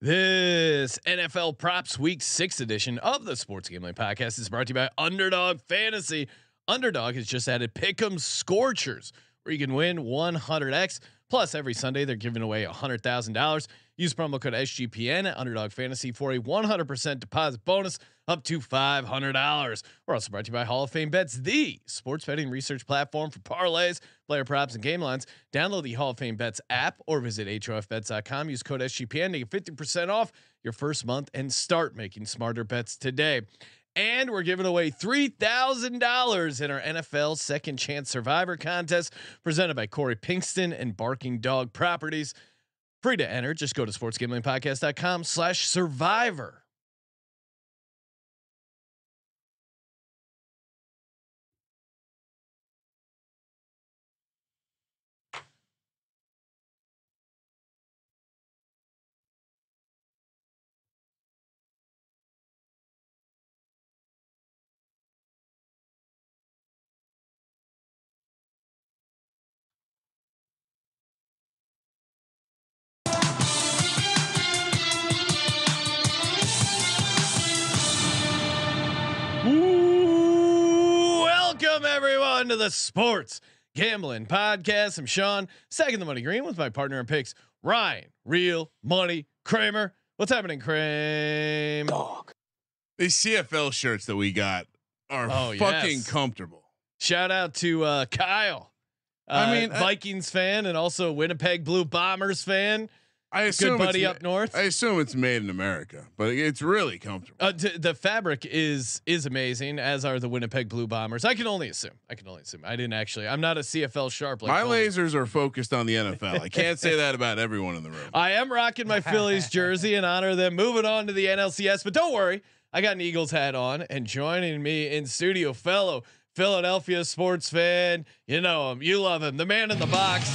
This NFL Props Week 6 edition of the Sports Gambling Podcast is brought to you by Underdog Fantasy. Underdog has just added Pick'em Scorchers, where you can win 100x. Plus, every Sunday they're giving away $100,000. Use promo code SGPN at Underdog Fantasy for a 100% deposit bonus up to $500. We're also brought to you by Hall of Fame Bets, the sports betting research platform for parlays, player props, and game lines. Download the Hall of Fame Bets app or visit HOFBets.com. Use code SGPN to get 50% off your first month and start making smarter bets today. And we're giving away $3,000 in our NFL Second Chance Survivor contest presented by Corey Pinkston and Barking Dog Properties. Free to enter. Just go to sportsgamblingpodcast.com slash survivor. Everyone to the Sports Gambling Podcast. I'm Sean, second the money green with my partner in picks, Ryan, real money Kramer. What's happening, Kramer? Dog. These CFL shirts that we got are Oh, fucking yes. comfortable. Shout out to uh, Kyle. I Uh, mean, I- Vikings fan and also Winnipeg Blue Bombers fan. I assume Good buddy it's, up north. I assume it's made in America, but it's really comfortable. Uh, t- the fabric is is amazing, as are the Winnipeg Blue Bombers. I can only assume. I can only assume. I didn't actually. I'm not a CFL sharp. Like My lasers are focused on the NFL. I can't say that about everyone in the room. I am rocking my Phillies jersey in honor of them. Moving on to the NLCS, but don't worry, I got an Eagles hat on, and joining me in studio, fellow Philadelphia sports fan, you know him, you love him, the man in the box,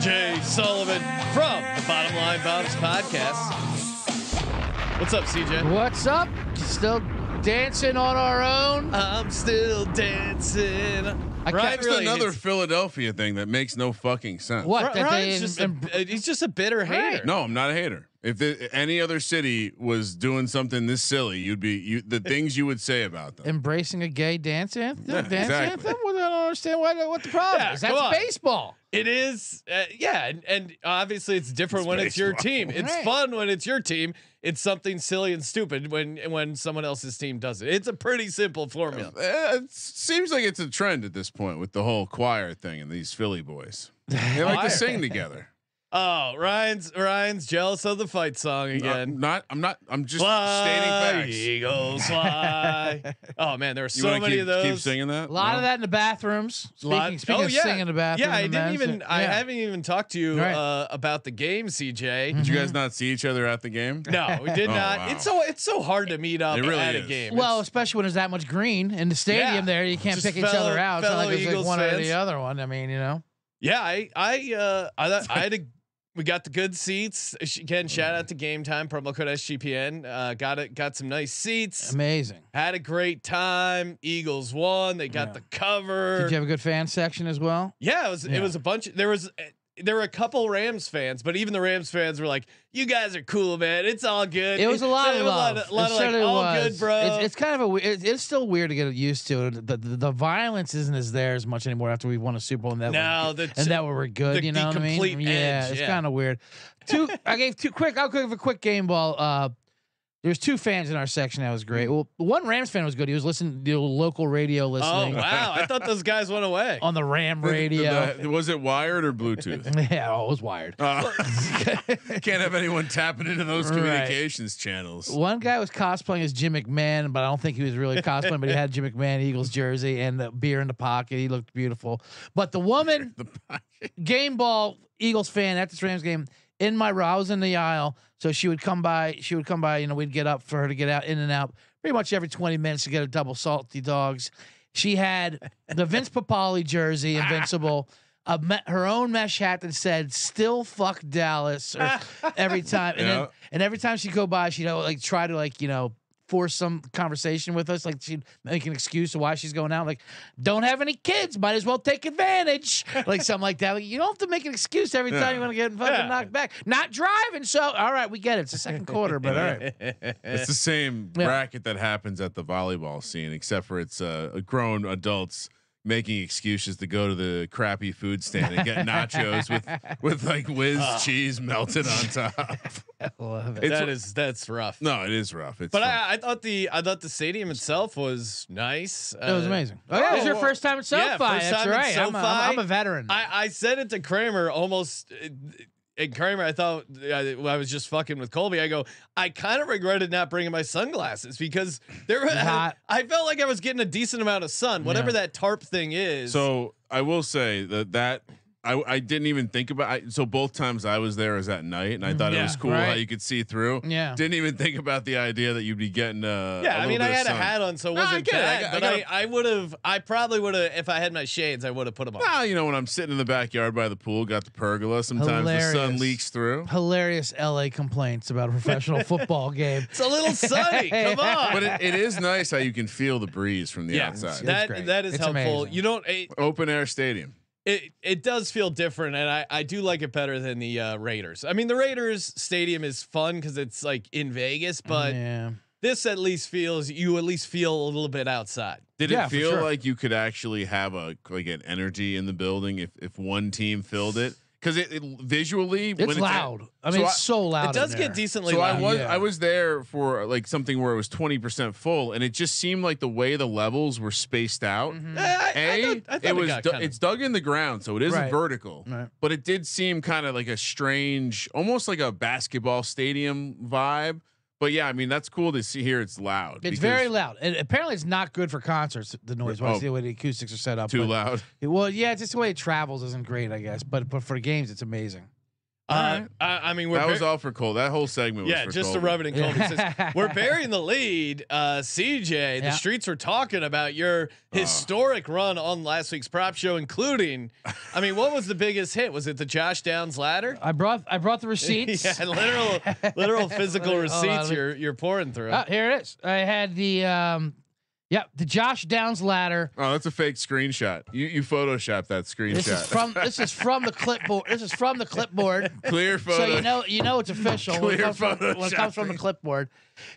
C.J. Sullivan from the Bottom Line Bombs podcast. What's up, CJ? What's up? Still dancing on our own? I'm still dancing. I Ryan can't That's really another hits- Philadelphia thing that makes no fucking sense. What? Ry- that Ryan's just em- a, he's just a bitter hater. No, I'm not a hater. If the, any other city was doing something this silly, you'd be you the things you would say about them. embracing a gay dance anthem? Yeah, dance exactly. anthem? Well, I understand what, what the problem Yeah, is. That's baseball. It is, uh, yeah, and, and obviously it's different It's when it's your team. It's Right. fun when it's your team. It's something silly and stupid when when someone else's team does it. It's a pretty simple formula. Uh, it seems like it's a trend at this point with the whole choir thing and these Philly boys. They like Choir. to sing together. Oh, Ryan's Ryan's jealous of the fight song again. not. I'm not. I'm just fly, stating facts. Eagles fly. oh man, there were You so many keep, of those. Keep singing that. A lot No? of that in the bathrooms. Speaking, Lot- speaking oh, of yeah. singing in the bathroom. Yeah, I didn't men's- even. I yeah. haven't even talked to you Right. uh, about the game, CJ. Did you guys not see each other at the game? No, we did Oh, not. wow. It's so it's so hard to meet up really at a game. Well, It's- especially when there's that much green in the stadium Yeah. there, you can't Just pick each other out. It's not like it's like Eagles one or the other one. I mean, you know. Yeah, I I uh I I had a we got the good seats. Again, shout out to Game Time promo code SGPN. Uh, got it. Got some nice seats. Amazing. Had a great time. Eagles won. They got Yeah. the cover. Did you have a good fan section as well? yeah, it was it was a bunch. There was there were a couple Rams fans, but even the Rams fans were like, "You guys are cool, man. It's all good." It was a lot It of love. A lot of, like, all was. good, bro. It's, it's kind of a. It, it's still weird to get used to. The, the the violence isn't as there as much anymore after we won a Super Bowl and that now we're, the and that where we were good. the- you know what I mean? complete yeah, it's yeah. kind of weird. Two. I gave two quick. I'll give a quick game ball. Uh, there's two fans in our section that was great. Well, one Rams fan was good. He was listening to local radio listening. oh wow, I thought those guys went away. on the Ram The- the- radio. the- was it wired or Bluetooth? yeah, oh, it was wired. Uh, can't have anyone tapping into those Right. communications channels. One guy was cosplaying as Jim McMahon, but I don't think he was really cosplaying. but he had Jim McMahon Eagles jersey and the beer in the pocket. He looked beautiful. But the woman, The- game ball Eagles fan at this Rams game in my row. I was in the aisle, so she would come by. She would come by. You know, we'd get up for her to get out in and out pretty much every twenty minutes to get a double salty dogs. She had the Vince Papale jersey, Invincible. A me- her own mesh hat that said "Still fuck Dallas" or every time, and Yeah. then and every time she'd go by, she'd like try to like you know force some conversation with us. Like she'd make an excuse of why she's going out. Like, don't have any kids, might as well take advantage. like something like that. Like, you don't have to make an excuse every time Yeah. you want to get fucking Yeah. knocked back. Not driving. So all right, we get it. It's the second quarter, but all right. It's the same Yeah. bracket that happens at the volleyball scene, except for it's uh, grown adults making excuses to go to the crappy food stand and get nachos with with like whiz cheese melted on top. I love it. It's- that is that's rough. No, it is rough. It's But fun. I, I thought the I thought the stadium itself was nice. That was Uh, amazing. Oh, yeah, it was your well, first time at SoFi. yeah, first That's time at right. I'm a, I'm, I'm a veteran. I, I said it to Kramer almost. And Kramer, I thought uh, I was just fucking with Colby. I go, I kind of regretted not bringing my sunglasses because there. hot. I felt like I was getting a decent amount of sun, whatever that tarp thing is. So I will say that that I, I didn't even think about. I, so both times I was there was at night, and I thought it was cool how you could see through. yeah. Didn't even think about the idea that you'd be getting. Uh, yeah, I I mean, I had a hat on, so it No, I wasn't get it. I bad. got- I but I, a- I would have, I probably would have, if I had my shades, I would have put them on. Well, you know, when I'm sitting in the backyard by the pool, got the pergola. Sometimes the sun leaks through. Hilarious LA complaints about a professional football game. It's a little sunny. Come on. But it, it is nice how you can feel the breeze from the yeah, outside. That that is It's helpful. amazing. You don't. It, Open air stadium. It it does feel different, and I I do like it better than the uh, Raiders. I mean, the Raiders stadium is fun because it's like in Vegas, but yeah. this at least feels you at least feel a little bit outside. Did Yeah, it feel sure. like you could actually have a like an energy in the building if if one team filled it? Because it, it visually It's when loud. I so mean, I- it's so loud. it does get there. decently So loud. I was Yeah. I was there for like something where it was twenty percent full, and it just seemed like the way the levels were spaced out. Mhm. Eh, I, I A, thought, I thought it was got du- it's dug in the ground, so it isn't Right. vertical. Right. But it did seem kind of like a strange, almost like a basketball stadium vibe. But yeah, I mean that's cool to see here. It's loud. It's very loud. And apparently, it's not good for concerts. The noise, Oh. the way the acoustics are set up. Too loud. Well, yeah, just the way it travels isn't great, I guess. But but for games, it's amazing. Uh, I, I mean, we're That was bar- all for Cole. That whole segment was yeah, for just to Colby. rub it in Colby. says, we're burying the lead. Uh, CJ, the streets were talking about your historic run on last week's prop show, including, I mean, what was the biggest hit? Was it the Josh Downs ladder? I brought I brought the receipts. yeah, literal, literal physical Hold on, receipts you're you're pouring through. Ah, here it is. I had the um, yeah, the Josh Downs ladder. Oh, that's a fake screenshot. You you photoshopped that screenshot. This is from this is from the clipboard. This is from the clipboard. clear photo. So you know you know it's official when it, Clear comes from, when it comes from the clipboard.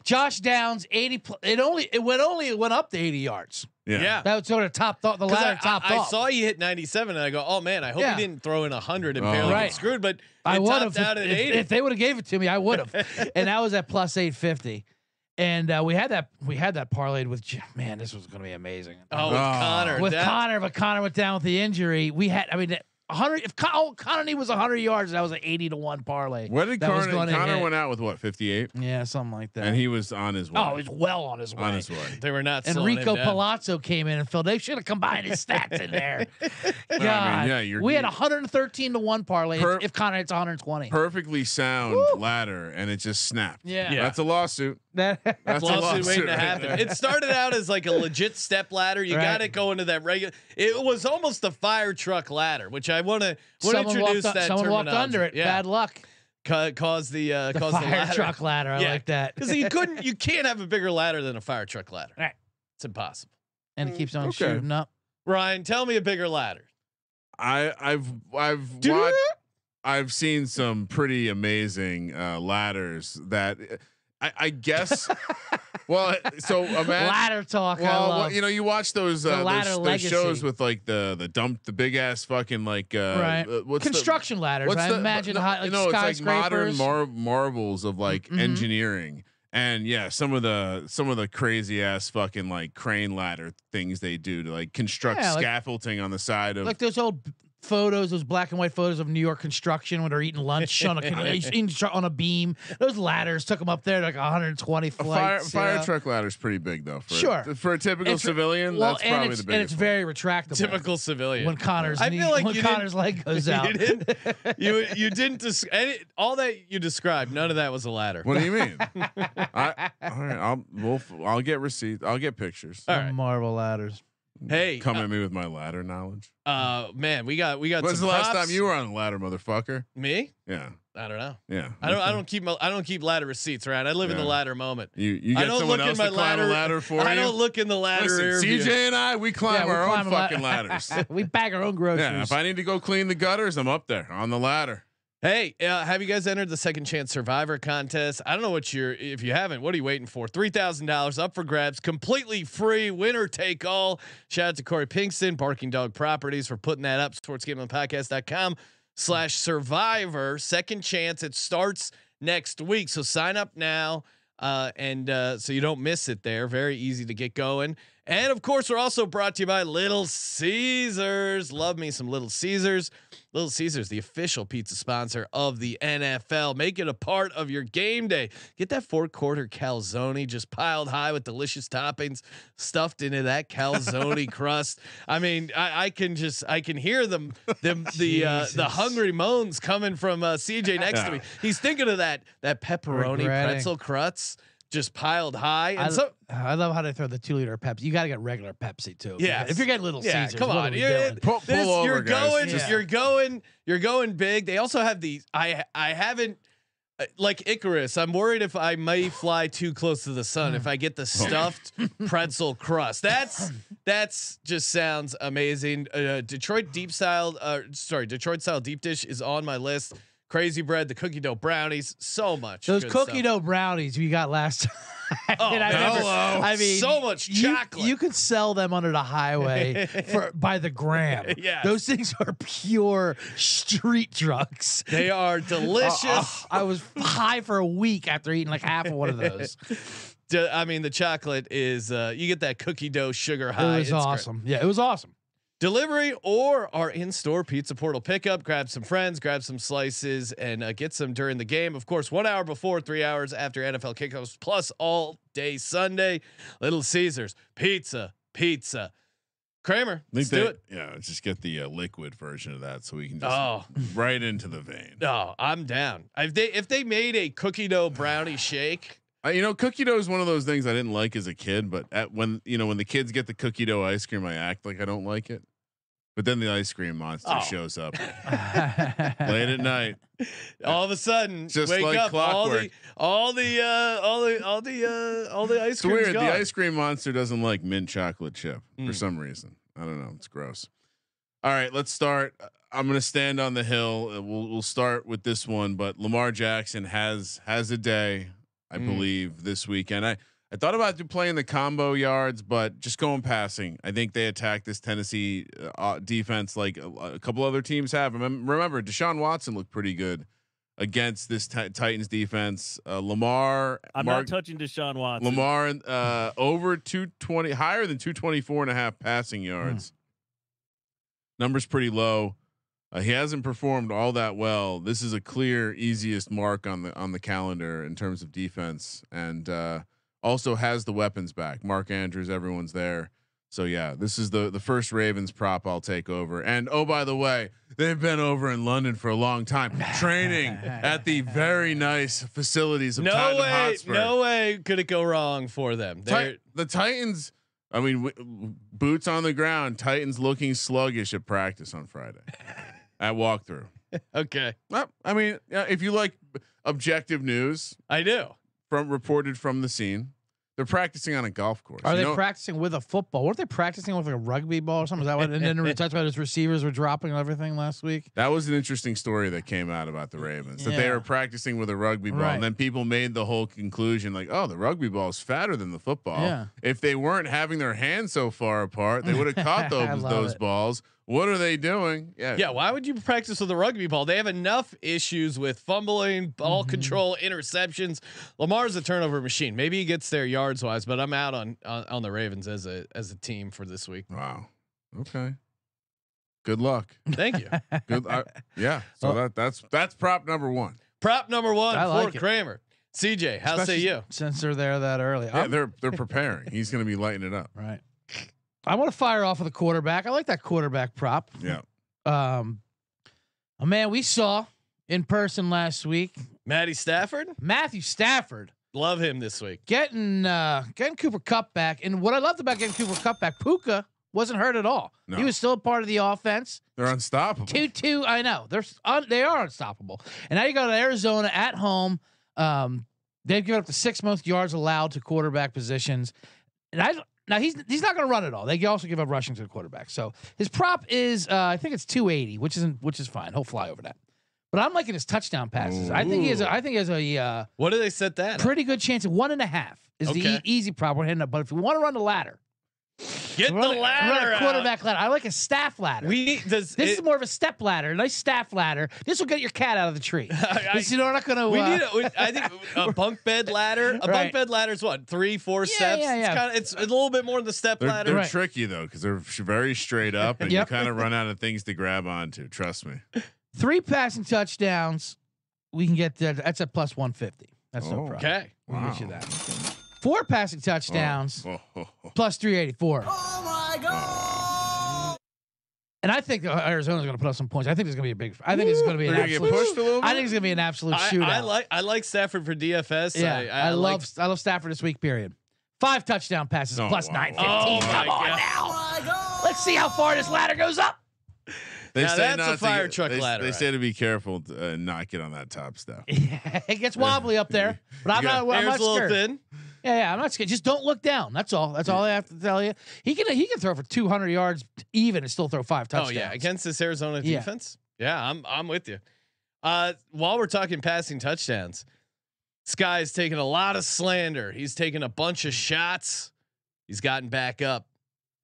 Josh Downs eighty. Pl- it only it went only it went up to eighty yards. yeah. yeah. That was sort of topped off the ladder I, topped I, I saw you hit 97 and I go, oh man, I hope Yeah. he didn't throw in 100 and Oh. barely Right. get screwed, but I it would have out at if, 80. if they would have gave it to me. I would have, and that was at plus eight fifty. And uh, we had that we had that parlayed with man. This was going to be amazing. oh, with Oh. Connor. with that- Connor, but Connor went down with the injury. We had, I mean, hundred. If Con- oh, Connor was hundred yards, that was an eighty to one parlay. What did that Connor? Connor hit. went out with what 58, Yeah, something like that. and he was on his oh, way. oh, he's well on his way. on his way. They were not slowing him Enrico. Palazzo came in and filled. They should have combined his stats in there. God, yeah, you're- we had you- 113 to one parlay. Per- if, if Connor hits 120, Perfectly sound ladder, and it just snapped. yeah, Yeah. That's a lawsuit. That, That's a lawsuit lawsuit waiting to happen. there. It started out as like a legit step ladder. You Right. got it going to that regular. It was almost a fire truck ladder, which I want to want to someone introduce walked, that. someone walked under it. Yeah, Bad luck. Ca- cause the uh, The cause fire the ladder. truck ladder. I Yeah. like that. Because you couldn't, you can't have a bigger ladder than a fire truck ladder. Right. It's impossible. and it keeps on Okay. shooting up. Ryan, tell me a bigger ladder. I I've I've watched, I've seen some pretty amazing uh, ladders that I, I guess. well, so imagine. Ladder talk. Well, well, you know, you watch those uh, those, those shows with like the the dump, the big ass fucking like uh, Right. uh, what's the- construction ladders. What's I the, imagine no, high, like no, it's like modern mar- marvels of like Mhm. engineering. And yeah, some of the some of the crazy ass fucking like crane ladder things they do to like construct Yeah, like- scaffolding on the side of like those old photos, those black and white photos of New York construction when they're eating lunch on a on a beam. Those ladders took them up there like 120 a flights. fire fire know? truck ladder is pretty big though. For Sure. a, for a typical It's- civilian, Well, that's and probably it's, the and biggest. it's very retractable. Typical civilian. when Connor's I knee, feel like when Connor's leg goes out. you didn't. You you didn't. Dis- any, all that you described, none of that was a ladder. What do you mean? I, all right, I'll we'll, I'll get receipts. I'll get pictures. All right. Marvel ladders. Hey, come at me with my ladder knowledge. Uh, man, we got we got. When's some the last time you were on a ladder, motherfucker? Me? Yeah. I don't know. Yeah, I don't. I don't keep. My, I don't keep ladder receipts Right. I live in the ladder moment. You you I get don't someone look in else my to climb ladder- a ladder for I you. don't look in the ladder. Listen. CJ and I, we climb we're our own climbing la- fucking ladders. we bag our own groceries. yeah, if I need to go clean the gutters, I'm up there on the ladder. Hey, uh, have you guys entered the Second Chance Survivor contest? I don't know what you're. If you haven't, what are you waiting for? Three thousand dollars up for grabs, completely free, winner take all. Shout out to Corey Pinkston, Barking Dog Properties, for putting that up. SportsGamblingPodcast.com slash Survivor. Second Chance. It starts next week, so sign up now, uh, and uh, so you don't miss it. There, very easy to get going. And of course, we're also brought to you by Little Caesars. Love me some Little Caesars. Little Caesars, the official pizza sponsor of the NFL. Make it a part of your game day. Get that four quarter calzone just piled high with delicious toppings stuffed into that calzone crust. I mean, I, I can just I can hear them them the uh, the hungry moans coming from uh, CJ next to me. He's thinking of that that pepperoni pretzel crust just piled high. And I, so I love how they throw the two liter Pepsi. You got to get regular Pepsi too. Yeah, if you're getting Little yeah, Caesars, come on, You're- doing? Pull- this- pull you're going, Yeah. you're going, you're going big. They also have these. I I haven't uh, like Icarus. I'm worried if I may fly too close to the sun if I get the stuffed pretzel crust. That's that's just sounds amazing. Uh, Detroit deep style, uh, sorry, Detroit style deep dish is on my list. Crazy bread, the cookie dough brownies, so much. Those cookie stuff. dough brownies we got last time. Oh, I remember- I mean, So much chocolate. You, could sell them under the highway for by the gram. Yes. those things are pure street drugs. They are delicious. I was high for a week after eating like half of one of those. I mean, the chocolate is uh, you get that cookie dough sugar high. It It's was great. awesome. Yeah, it was awesome. Delivery or our in-store pizza portal pickup. Grab some friends, grab some slices, and uh, get some during the game. Of course, one hour before, three hours after NFL kickoffs, plus all day Sunday. Little Caesars pizza, pizza. Kramer, let's do it. Yeah, just get the uh, liquid version of that so we can just Oh right into the vein. no, I'm down. If they if they made a cookie dough brownie shake, Uh, you know, cookie dough is one of those things I didn't like as a kid, but at when you know when the kids get the cookie dough ice cream, I act like I don't like it. But then the ice cream monster Oh. shows up late at night. all of a sudden, Just wake like up, all the clockwork. all the uh, all the all the uh, all the ice It's cream. weird. The ice cream monster doesn't like mint chocolate chip for Mm. some reason. I don't know. It's gross. All right, let's start. I'm going to stand on the hill. Uh, We'll we'll start with this one, but Lamar Jackson has has a day, I Mm. believe, this weekend. I I thought about playing the combo yards, but just going passing. I think they attacked this Tennessee uh, uh, defense like a, a couple other teams have. Remem- Remember, Deshaun Watson looked pretty good against this Ti- Titans defense. Uh, Lamar, I'm Mark, not touching Deshaun Watson. Lamar uh over 220 higher than 224 and a half passing yards. Numbers pretty low. Uh, he hasn't performed all that well. This is a clear easiest mark on the on the calendar in terms of defense and uh also has the weapons back. Mark Andrews, everyone's there. So yeah, this is the the first Ravens prop I'll take over. And oh by the way, they've been over in London for a long time, training at the very nice facilities of no Tottenham way, Hotspur. no way could it go wrong for them. Ti- the Titans. I mean, w- boots on the ground. Titans looking sluggish at practice on Friday at walkthrough. okay, Well, I mean, if you like objective news I do. From reported from the scene, they're practicing on a golf course. Are You they know- practicing with a football? Weren't they practicing with like a rugby ball or something? Is that what? And then we talked about his receivers were dropping and everything last week. That was an interesting story that came out about the Ravens that they were practicing with a rugby ball, Right. and then people made the whole conclusion like, "Oh, the rugby ball is fatter than the football." Yeah. If they weren't having their hands so far apart, they would have caught those those it. balls. What are they doing? Yeah, Yeah, why would you practice with a rugby ball? They have enough issues with fumbling, ball Mm-hmm. control, interceptions. Lamar's a turnover machine. Maybe he gets there yards wise, but I'm out on, on on the Ravens as a as a team for this week. Wow. Okay. Good luck. Thank you. Good. I, yeah. So Well- that that's that's prop number one. Prop number one I for like it. Kramer. CJ, how say you? Since they're there that early. Yeah, I'm- they're they're preparing. He's going to be lighting it up. right. I want to fire off with a quarterback. I like that quarterback prop. Yeah. Um, a man we saw in person last week, Matty Stafford? Matthew Stafford, Love him this week. getting uh getting Cooper Kupp back. And what I loved about getting Cooper Kupp back, Puka wasn't hurt at all. No. He was still a part of the offense. They're unstoppable. Two two. I know they're un, they are unstoppable. And now you go to Arizona at home. Um, they've given up the six most yards allowed to quarterback positions. And I now he's he's not going to run it all. They also give up rushing to the quarterback. So his prop is uh, I think it's two eighty, which isn't which is fine. He'll fly over that. But I'm liking his touchdown passes. I think he has. A, I think he has a uh, What do they set that? at? pretty good chance. of One and a half is the e- easy prop we're hitting up. But if you want to run the ladder, Get the run, a- run ladder. a out. quarterback ladder. I like a staff ladder. We does This it- is more of a step ladder, a nice staff ladder. This will get your cat out of the tree. I- I- This- you know, we're not going to. We uh, need. A, we- I think a bunk bed ladder. A Right. bunk bed ladder is what three, four Yeah, steps. yeah, It's yeah. kind of. It's a little bit more than the step They're, ladder. they're Right. tricky though because they're very straight up, and Yep. you kind of run out of things to grab onto. Trust me. three passing touchdowns. We can get that. That's at plus one fifty. That's no Oh. problem. Okay. We can get you that. Four passing touchdowns Oh, oh, oh. plus three eighty four. And I think uh, Arizona's going to put up some points. I think it's going to be a big. I think it's going to be an They're gonna get absolute. pushed a little bit. I think it's going to be an absolute I, shootout. I like. I like Stafford for DFS. Yeah, I, I, like- love I love Stafford this week. Period. Five touchdown passes Oh, plus wow. nine Oh fifteen. my Come on God. now. Let's see how far this ladder goes up. They Now say that's a not to fire get- truck they, ladder, They right? say to be careful to uh, not get on that top step. it gets wobbly up there, but I'm not. got- I'm Air's not a little scared. thin. Yeah, yeah, I'm not scared. Just don't look down. That's all. That's all I have to tell you. He can he can throw for 200 yards even and still throw five touchdowns. Oh yeah, against this Arizona Yeah. defense. Yeah, I'm I'm with you. Uh, while we're talking passing touchdowns, this guy's taking a lot of slander. He's taken a bunch of shots. He's gotten back up.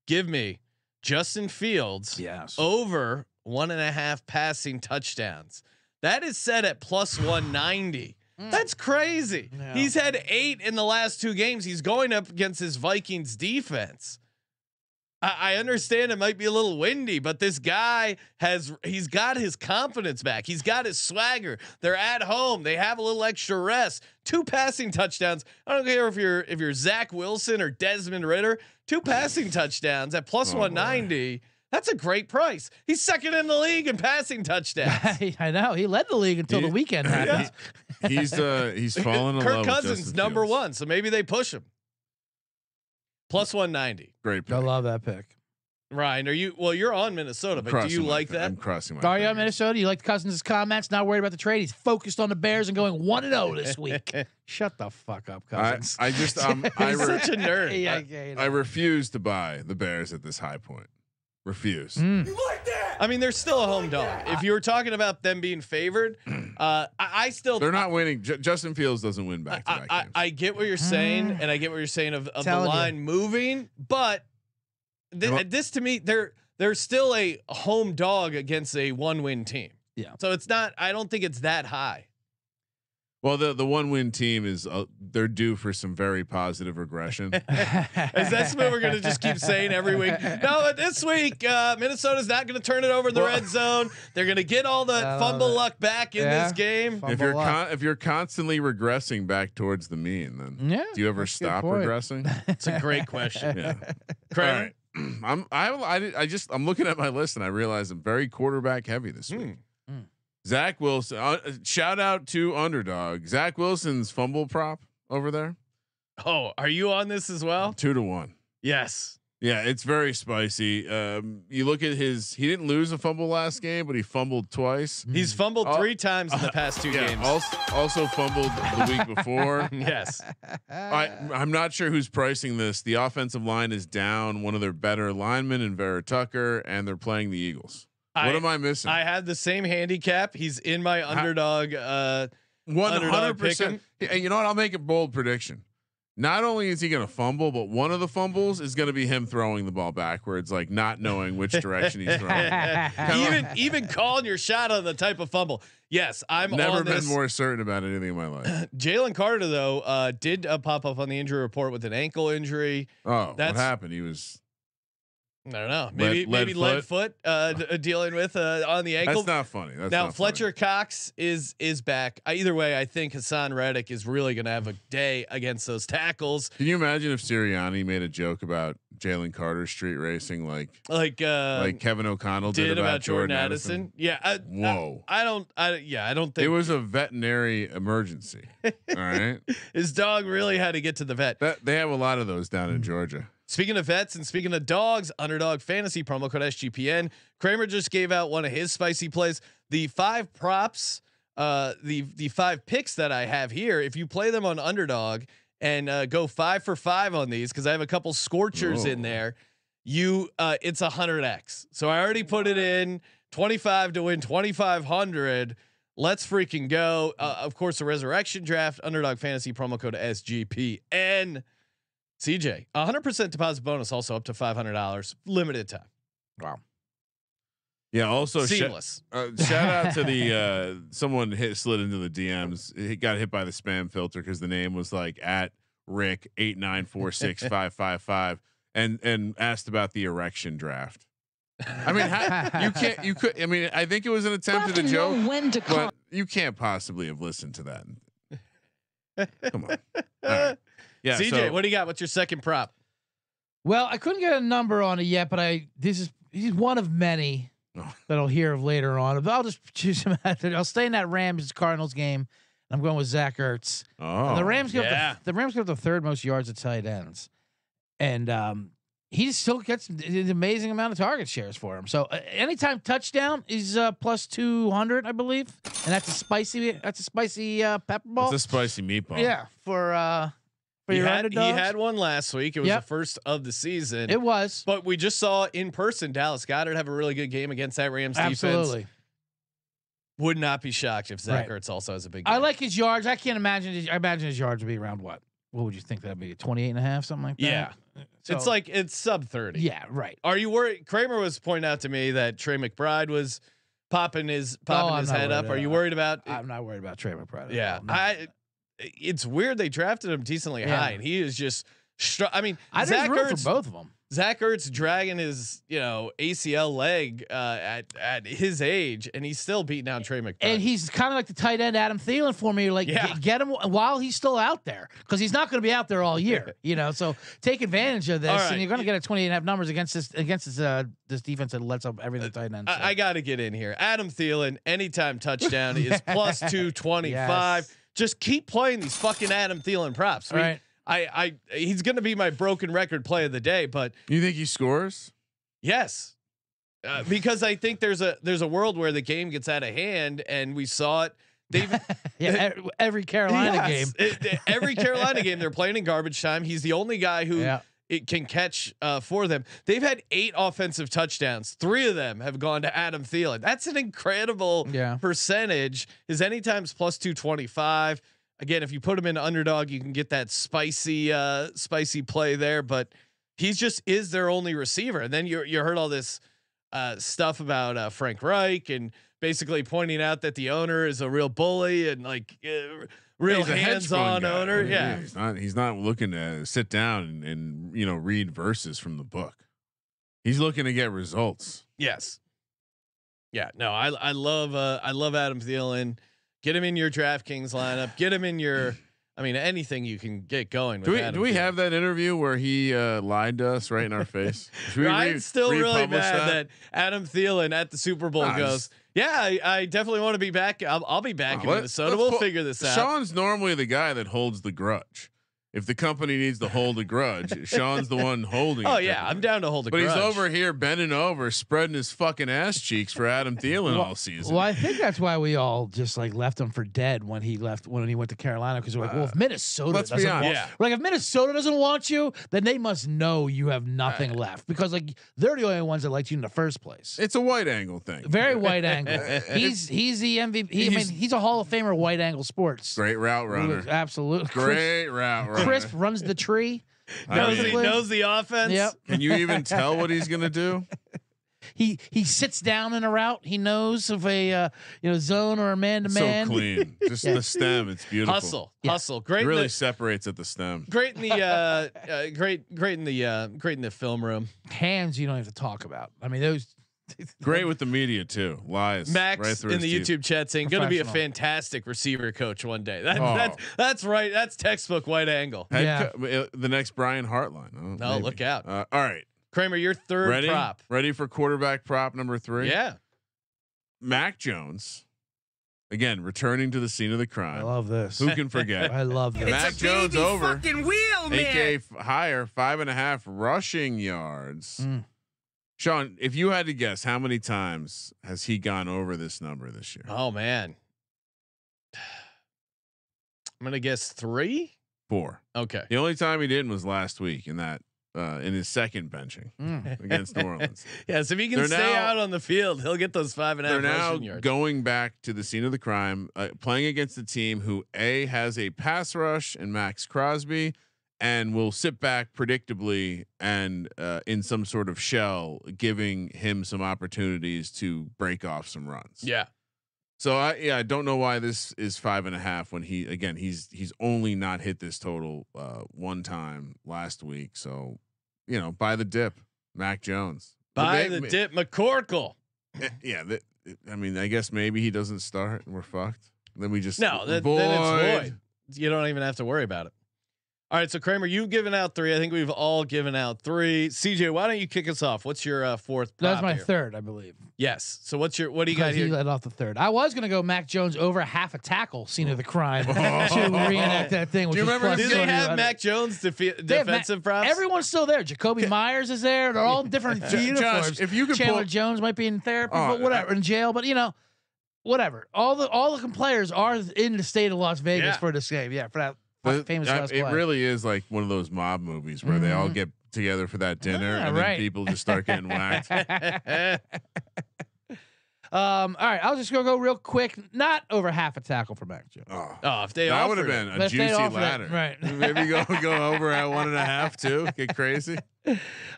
Give me Justin Fields Yes. over one and a half passing touchdowns. That is set at plus 190. Mm. That's crazy. Yeah. He's had eight in the last two games. He's going up against his Vikings defense. I, I understand it might be a little windy, but this guy has he's got his confidence back. He's got his swagger. They're at home. They have a little extra rest. Two passing touchdowns. I don't care if you're if you're Zach Wilson or Desmond Ridder. Two passing touchdowns at plus Oh, boy. 190. That's a great price. He's second in the league in passing touchdowns. I know he led the league until He- the weekend happened. He's uh he's fallen in Kirk love. with Cousins Justin number Fields. one, so maybe they push him. Plus 190. Great pick. I love that pick. Ryan, are you well? You're on Minnesota, I'm but do you like fin- that? I'm crossing my. Are you on. Minnesota? You like Cousins' comments? Not worried about the trade. He's focused on the Bears and going one and zero this week. Shut the fuck up, Cousins. I just um I, He's re- such a nerd. Yeah, I- I refuse to buy the Bears at this high point. Refuse. Mm. I mean, they're still a home dog. If you were talking about them being favored, uh, I, I still They're not winning. J- Justin Fields doesn't win back to I, back I, games. I get what you're saying, and I get what you're saying of, of the Telling you. line moving, but th- Well- this to me, they're they're still a home dog against a one win team. Yeah. So it's not. I don't think it's that high. Well, the the one win team is uh, they're due for some very positive regression. Is that what we're gonna just keep saying every week? No, but this week uh, Minnesota's not gonna turn it over in the Well- red zone. They're gonna get all the fumble it. luck back in Yeah. this game. Fumble if you're con- if you're constantly regressing back towards the mean, then Yeah, do you ever that's a good stop regressing? It's a great question. Yeah. Craig? All right. I'm I, I I just I'm looking at my list and I realize I'm very quarterback heavy this Hmm. week. Hmm. Zach Wilson. Uh, shout out to underdog Zach Wilson's fumble prop over there. Oh, are you on this as well? Two to one. Yes. Yeah, it's very spicy. Um, you look at his. He didn't lose a fumble last game, but he fumbled twice. He's fumbled three times in the past two Yeah, games. also, also fumbled the week before. yes. I, I'm not sure who's pricing this. The offensive line is down one of their better linemen in Vera Tucker, and they're playing the Eagles. I, what am I missing? I had the same handicap. He's in my underdog. Uh, One hundred percent. And you know what? I'll make a bold prediction. Not only is he going to fumble, but one of the fumbles is going to be him throwing the ball backwards, like not knowing which direction he's throwing. even even calling your shot on the type of fumble. Yes, I'm Never been this. more certain about anything in my life. Jalen Carter though uh, did uh, pop up on the injury report with an ankle injury. Oh, what happened? He was. I don't know. Maybe lead maybe lead foot uh, d- uh, dealing with uh, on the ankle. That's not funny. That's now not Fletcher Cox is is back. Uh, either way, I think Haason Reddick is really going to have a day against those tackles. Can you imagine if Sirianni made a joke about Jalen Carter street racing, like Like uh, like Kevin O'Connell did, did about Jordan Addison. Yeah. I, Whoa. I, I don't. I yeah. I don't think It was a veterinary emergency. All right, his dog really had to get to the vet. that they have a lot of those down in Georgia. Speaking of vets and speaking of dogs, underdog fantasy promo code SGPN. Kramer just gave out one of his spicy plays. The five props, uh, the the five picks that I have here. If you play them on underdog and uh, go five for five on these, because I have a couple scorchers in there, you uh, it's a hundred x. So I already put it in twenty five to win twenty five hundred. Let's freaking go. Uh, of course, the resurrection draft, underdog fantasy promo code SGPN. CJ, 100% deposit bonus, also up to $500, limited time. Wow. Yeah. Also, sh- Seamless. uh, shout out to the uh, someone hit slid into the DMs. He got hit by the spam filter because the name was like at Rick eight nine four six five five five, and and asked about the erection draft. I mean, how, you can't. You could. I mean, I think it was an attempt at a joke, when to but you can't possibly have listened to that. Come on. All right. Yeah. CJ, so- what do you got? What's your second prop? Well, I couldn't get a number on it yet, but I this is he's one of many Oh. that I'll hear of later on. But I'll just choose him. I'll stay in that Rams Cardinals game. I'm going with Zach Ertz. oh, the Rams give yeah. up the, the Rams give the third most yards at tight ends, and um, he still gets an amazing amount of target shares for him. So uh, anytime touchdown is uh, plus two hundred, I believe, and that's a spicy that's a spicy uh, pepper ball. It's a spicy meatball. yeah, for uh, for He your had, he had one last week. It was Yep. the first of the season. it was but we just saw in person Dallas Goedert have a really good game against that Rams defense. absolutely. Would not be shocked if Zach Right. Ertz also has a big I like his yards. I can't imagine. His, I imagine his yards would be around what? What would you think that'd be? 28 and a half, something like that. Yeah. it's like it's sub 30. yeah, right. Are you worried? Kramer was pointing out to me that Trey McBride was popping his popping Oh, his head up. Are you worried about? I'm not worried about Trey McBride. yeah. I. It's weird they drafted him decently Yeah. high, and he is just. Str- I mean, I Zach Ertz, for both of them. Zach Ertz dragging his you know ACL leg uh, at at his age, and he's still beating down Trey McBride. And he's kind of like the tight end Adam Thielen for me. Like, Yeah. get, get him while he's still out there because he's not going to be out there all year. You know, so take advantage of this, right. and you're going to get a 20 and a half numbers against this against this uh, this defense that lets up everything tight end. so. I, I got to get in here. Adam Thielen, anytime touchdown is plus two twenty five. Yes. Just keep playing these fucking Adam Thielen props. We- Right. I, I, he's going to be my broken record play of the day, but You think he scores? yes, uh, because I think there's a there's a world where the game gets out of hand, and we saw it. They've yeah, every Carolina game. It- every Carolina game they're playing in garbage time. He's the only guy who Yeah. It can catch uh, for them. They've had eight offensive touchdowns. Three of them have gone to Adam Thielen. That's an incredible Yeah. percentage. His anytime's plus two twenty five. Again, if you put him in underdog, you can get that spicy, uh, spicy play there. But he's just is their only receiver. And then you you heard all this uh, stuff about uh, Frank Reich and basically pointing out that the owner is a real bully and like uh, real He's hands fund on guy. owner. Yeah. he's not. He's not looking to sit down and, and you know read verses from the book. He's looking to get results. Yes. Yeah. No, I I love uh I love Adam Thielen. Get him in your DraftKings lineup. Get him in your. I mean, anything you can get going. With Do we Adam do we Thielen. have that interview where he uh, lied to us right in our face? Should I'm re- still really mad that? Adam Thielen at the Super Bowl Nah, goes. Yeah, I, I definitely want to be back. I'll, I'll be back Oh, in Minnesota. We'll pull- figure this out. Sean's normally the guy that holds the grudge. If the company needs to hold a grudge, Sean's the one holding. oh it yeah, typically. I'm down to hold a But grudge. he's over here bending over, spreading his fucking ass cheeks for Adam Thielen Well- all season. Well, I think that's why we all just like left him for dead when he left when he went to Carolina because we're like, well, if uh, Minnesota let's doesn't honest. want, Yeah. like if Minnesota doesn't want you, then they must know you have nothing left because like they're the only ones that liked you in the first place. It's a white angle thing. Very white angle. he's he's the MVP. He, I mean, He's- he's a Hall of Famer. White angle sports. Great route runner. Absolutely. Great route runner. Crisp runs the tree. Knows, mean, he knows the offense. Yep. Can you even tell what he's gonna do? He he sits down in a route. He knows of a uh, you know zone or a man to man. So man. clean. Just Yeah. the stem. It's beautiful. Hustle, Yeah. hustle. Great. It really the, separates at the stem. great in the uh, uh, great great in the uh, great in the film room. Hands you don't have to talk about. I mean those. Great with the media too. Lies. Max right through in the his teeth. YouTube chat saying going to be a fantastic receiver coach one day. That, Oh. that's that's right. That's textbook white angle. Head Yeah. co- uh, the next Brian Hartline. Oh, No, maybe. look out. Uh, all right. Kramer, your third Ready? prop. Ready for quarterback prop number three? Yeah. Mac Jones. Again, returning to the scene of the crime. I love this. Who can forget? I love this. Mac Jones over. Fucking wheel AK f- higher, five and a half rushing yards. Mm. Sean, if you had to guess, how many times has he gone over this number this year? Oh man. I'm gonna guess three. Four. Okay. The only time he didn't was last week in that uh, in his second benching Mm. against New Orleans. yes, if he can They're stay now- out on the field, he'll get those five and a half. They're now yards. going back to the scene of the crime, uh, playing against a team who a has a pass rush and Maxx Crosby, and will sit back predictably and uh, in some sort of shell, giving him some opportunities to break off some runs. yeah. So I yeah I don't know why this is five and a half when he again he's he's only not hit this total uh, one time last week. So you know by the dip, Mac Jones. By they- the dip, McCorkle. Eh, yeah, I mean, I guess maybe he doesn't start and we're fucked. Then we just No, that, then it's void. You don't even have to worry about it. All right, so Kramer, you've given out three. I think we've all given out three. CJ, why don't you kick us off? What's your uh, fourth? That's my here? third, I believe. Yes. So what's your? What do you got Because he here? let off the third. I was gonna go Mac Jones over half a tackle, scene of the crime, to reenact that thing. do you remember plus Do they have Mac Jones defe- They have defensive props? Everyone's still there. Jakobi Meyers is there. They're all in different Josh, uniforms. if you could Chandler pull- Jones might be in therapy, Oh, but whatever, in jail. But you know, whatever. All the all the players are in the state of Las Vegas Yeah. for this game. Yeah, for that But famous I- last it play. really is like one of those mob movies where they all Mhm. get together for that dinner Yeah, and then people just start getting whacked. um, all right, I was just gonna go real quick. Not over half a tackle for Mac Jones. Oh, oh, if they that would have been a But if they juicy ladder. right. Maybe go go over at one and a half too. Get crazy.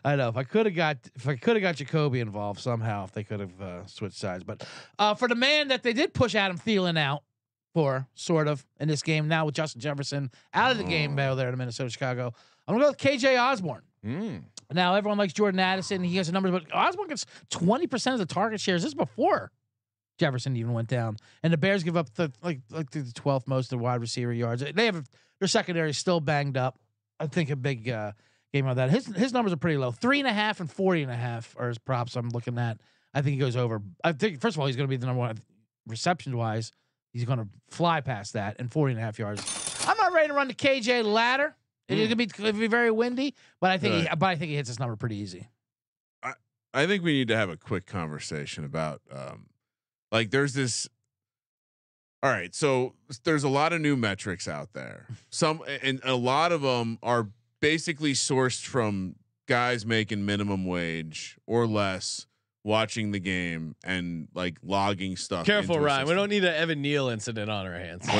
I know if I could have got if I could have got Jakobi involved somehow, if they could have uh, switched sides. But uh, for the man that they did push Adam Thielen out for, sort of in this game now with Justin Jefferson out of the game Oh. there in Minnesota, Chicago. I'm gonna go with KJ Osborn. Mm. Now everyone likes Jordan Addison. He has the numbers, but Osborn gets 20 percent of the target shares. This is before Jefferson even went down, and the Bears give up the like like the 12th most of the wide receiver yards. They have their secondary still banged up. I think a big uh, game on that. His his numbers are pretty low. Three and a half and 40 and a half are his props. I'm looking at. I think he goes over. I think first of all he's going to be the number one reception wise. He's going to fly past that and 40 and a half yards. I'm not ready to run the KJ ladder. It's Mm. gonna be, it'll be very windy, but I think he, but I think he hits this number pretty easy. I, I think we need to have a quick conversation about um like there's this all right, so there's a lot of new metrics out there. Some and a lot of them are basically sourced from guys making minimum wage or less watching the game and like logging stuff. Careful, into a Ryan. We don't need an Evan Neal incident on our hands.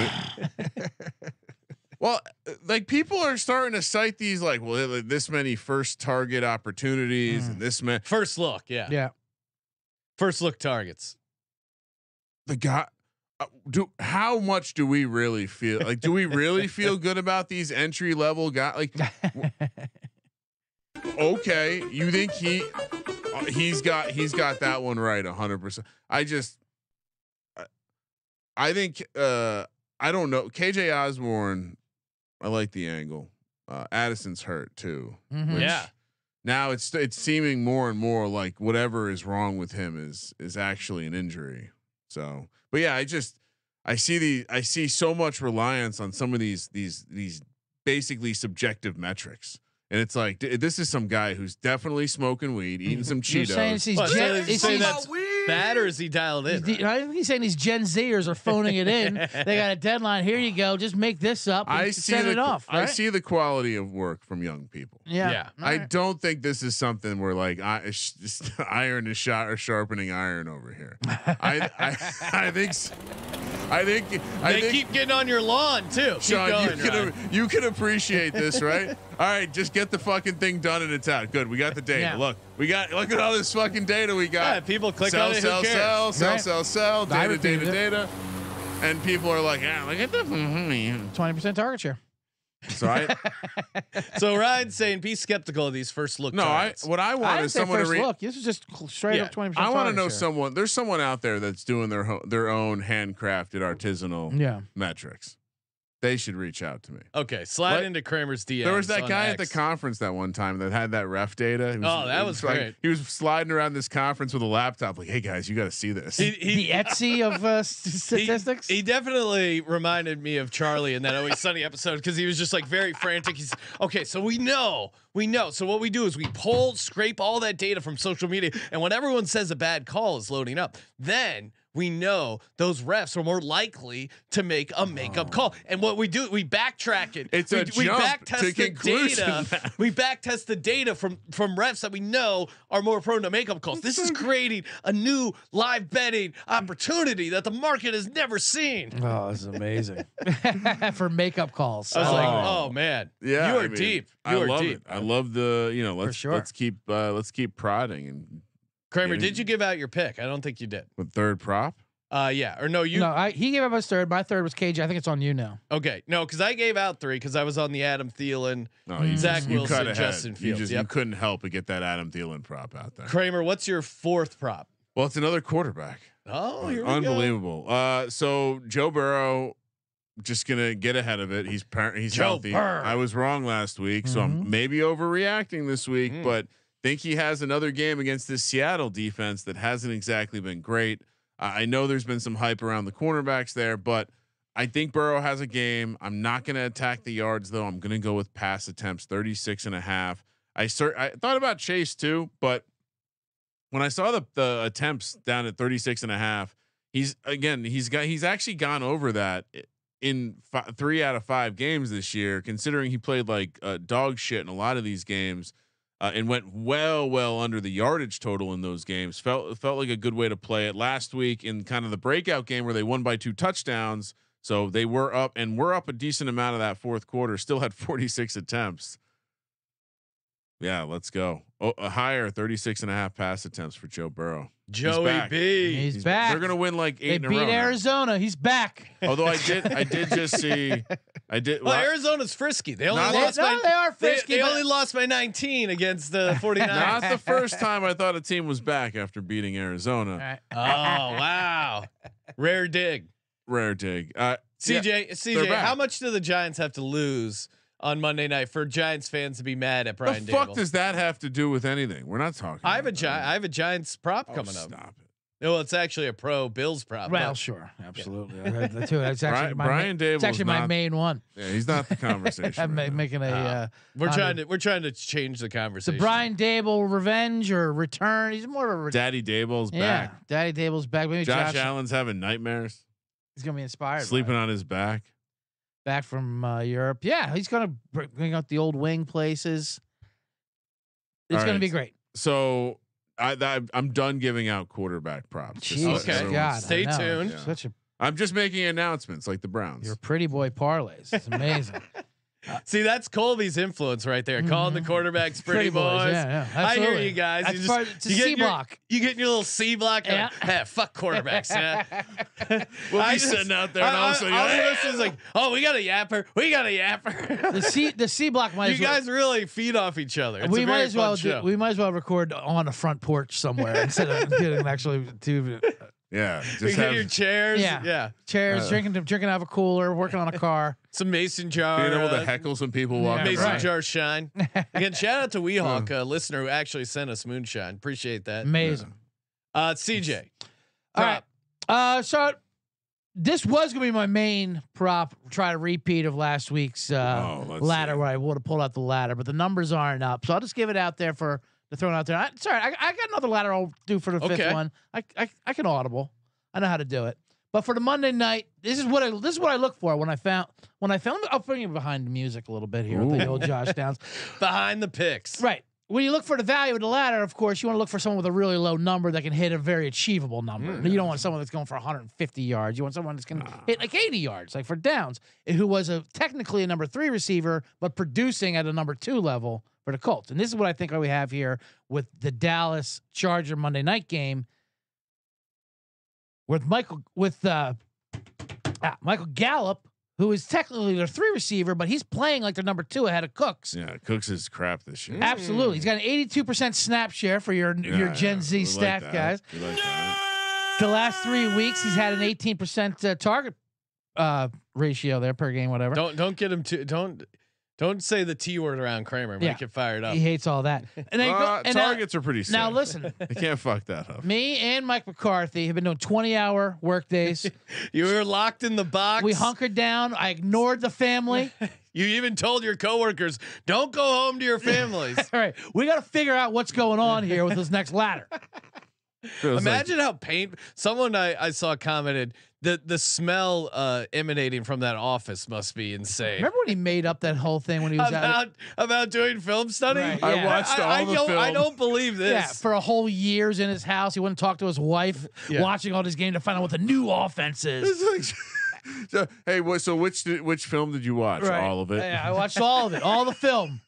Well, like people are starting to cite these like, well, like, this many first target opportunities Mm. and this man. First look, yeah. Yeah. First look targets. the guy uh, do how much do we really feel like do we really feel good about these entry level guys like okay you think he he's got he's got that one right 100% i just I- i think uh i don't know kj osborn i like the angle uh addison's hurt too Mhm. Yeah. now it's it's seeming more and more like whatever is wrong with him is is actually an injury. So, but yeah, I just I see the I see so much reliance on some of these these these basically subjective metrics. And it's like d- this is some guy who's definitely smoking weed, eating mm-hmm. some You're saying Cheetos. he's Well, Gen, he's is saying he- that's bad or is he dialed in? he's- I think he's saying these Gen Zers are phoning it in. they got a deadline. Here you go. Just make this up. And I see send the it off. I see the quality of work from young people. Yeah. Yeah. I right. don't think this is something where like I, just iron is shot or sharpening iron over here. I I, I think s- I think I they think keep getting on your lawn too. Sean, keep going, you can Ryan. you can appreciate this, right? All right, just get the fucking thing done and it's out. Good, we got the data. Yeah. Look, we got look at all this fucking data we got. Yeah, people click sell, on it. sell, who cares? sell, sell, Right. sell, sell, I data, data, repeated it. data, and people are like, yeah, look at the. Mm-hmm. Twenty percent target share. So I So Ryan's saying be skeptical of these first look. no, I what I I want didn't is say someone to first read. look. This is just straight Yeah. up twenty percent. I want to know someone. There's someone out there that's doing their ho- their own handcrafted artisanal Yeah. metrics. They should reach out to me. Okay, slide What? into Kramer's DMs. There was that on guy at the conference that one time that had that ref data. He Oh, that it was like- great. He was sliding around this conference with a laptop, like, "Hey guys, you got to see this." He, he, the Etsy of uh, st- he- statistics. He, definitely reminded me of Charlie in that Always Sunny episode because he was just like very frantic. He's okay, so we know, we know. So what we do is we pull, scrape all that data from social media, and when everyone says a bad call is loading up, then we know those refs are more likely to make a makeup call. And what we do, we backtrack it. It's we, a we jump back to test the data. now. We back test the data from from refs that we know are more prone to makeup calls. This is creating a new live betting opportunity that the market has never seen. oh, this is amazing for makeup calls. I was like, Oh. oh man, yeah, you I are mean, deep. I are love deep. it. I love the you know let's sure. let's keep uh, let's keep prodding and Kramer, did you give out your pick? I don't think you did. with third prop. Uh, yeah, or no, you. no, I, he gave up his third. My third was KJ. I think it's on you now. Okay, no, because I gave out three because I was on the Adam Thielen. No, you Zach just, you Wilson, cut ahead. Justin You Fields, just you couldn't help but get that Adam Thielen prop out there. Kramer, what's your fourth prop? Well, it's another quarterback. Oh, here we go. Unbelievable. Uh, so Joe Burrow, just gonna get ahead of it. He's par- he's Joe healthy. Burr. I was wrong last week, so Mhm. I'm maybe overreacting this week, Mm. but think he has another game against this Seattle defense that hasn't exactly been great. I know there's been some hype around the cornerbacks there, but I think Burrow has a game. I'm not going to attack the yards though. I'm going to go with pass attempts 36 and a half. I cert- I thought about Chase too, but when I saw the the attempts down at 36 and a half, he's again, he's got he's actually gone over that in fi- 3 out of 5 games this year considering he played like uh, dog shit in a lot of these games. Uh, and went well, well under the yardage total in those games. Felt felt like a good way to play it last week in kind of the breakout game where they won by two touchdowns. So they were up and we're up a decent amount of that fourth quarter. Still had 46 attempts. Yeah, let's go. Oh, a higher 36 and a half pass attempts for Joe Burrow. Joey back. B. He's, back. They're gonna win like they eight in a beat row. now. Arizona. He's back. Although I did, I did just see, I did. well, well, Arizona's frisky. They only Not- They, lost by no, they are frisky. they but- only lost by 19 against the 49ers. not the first time I thought a team was back after beating Arizona. All right. oh wow, rare dig. Rare dig. Uh, CJ, they're CJ, how much do the Giants have to lose on Monday night for Giants fans to be mad at Brian? the Brian fuck Daboll? does that have to do with anything? We're not talking. I have a about Gi- that. I have a Giants prop Oh, coming up. Stop it. Well, it's actually a pro Bills prop. Well, but- sure, absolutely. Uh, the two. That's actually Brian, my Brian ma- It's actually my main one. Yeah, he's not the conversation. I'm ma- right now. making a Ah. uh, we're trying the- to we're trying to change the the conversation. Brian Daboll revenge or return. He's more of a re- Daddy Daboll's yeah. back. Daddy Daboll's back. Maybe Josh, Josh, Allen's having nightmares, he's gonna be inspired. sleeping on his back. back from uh, Europe. Yeah, he's gonna bring out the old wing places. It's All gonna right. be great. So I, that, I'm done giving out quarterback props. just Jesus Okay. everyone's- God, Stay tuned. Yeah. Such a I'm just making announcements like the Browns. your pretty boy parlays. It's amazing. See, that's Colby's influence right there. Calling the Mhm. quarterbacks pretty, boys. Yeah, yeah. I hear you guys. That's you just part, you get C your- block. you get your little C block. Yeah. Yeah. Hey, fuck quarterbacks. Yeah. We'll be just- sitting out there and all of a sudden, I, I, you're I like, like, oh, we got a yapper. We got a yapper. The C the C block might you as well. guys really feed off each other. It's we a might very as well do, we might as well record on a front porch somewhere instead of getting actually to yeah, just get have your chairs. Yeah. Yeah. chairs, Uh, drinking drinking out of a cooler, working on a car. Some mason jar. being able to uh, heckle some people walking Yeah, Mason right. jar shine. Again, shout out to Weehawk, a listener who actually sent us moonshine. Appreciate that. Amazing. Uh, CJ. All right. Uh, so this was gonna be my main prop. Try to repeat of last week's uh, Oh, ladder see. where I would have pulled out the ladder, but the numbers aren't up. So I'll just give it out there for to throw it out there. I, sorry, I, I got another ladder I'll do for the fifth one. I, I I can audible. I know how to do it. But for the Monday night, this is what I this is what I look for when I found when I found. I'll bring you behind the music a little bit here with the old Josh Downs. Behind the picks. Right. When you look for the value of the ladder, of course, you want to look for someone with a really low number that can hit a very achievable number. Mm. You don't want someone that's going for 150 yards. You want someone that's going to hit like 80 yards, like for downs, who was a technically a number three receiver, but producing at a number two level for the Colts. And this is what I think we have here with the Dallas Charger Monday night game with Michael with uh, ah, Michael Gallup, who is technically their three receiver, but he's playing like their number two ahead of Cooks. Yeah, Cooks is crap this year. Absolutely. He's got an 82% snap share for your your Gen yeah, Z we like stat that. guys. Like. The last three weeks, he's had an 18% uh, target uh, ratio there per game, whatever. Don't don't get him to don't don't say the t word around Kramer. Make Yeah. it fired up. He hates all that. And then you go, Uh, and now- targets are pretty. Safe. now listen, you can't fuck that up. me and Mike McCarthy have been doing 20 hour work days. You were locked in the box. we hunkered down. I ignored the family. You even told your coworkers, "Don't go home to your families." All right, we got to figure out what's going on here with this next ladder. Feels like- Imagine how pain. Someone I, I saw commented the the smell uh, emanating from that office must be insane. Remember when he made up that whole thing when he was out? about about doing film study? Right, I watched all I the don't, I don't believe this. Yeah, for a whole years in his house, he wouldn't talk to his wife, Yeah. watching all these game to find out what the new offense is. It's like- So, hey. So which did, which film did you watch? Right. All of it. Yeah, I watched all of it, all the film.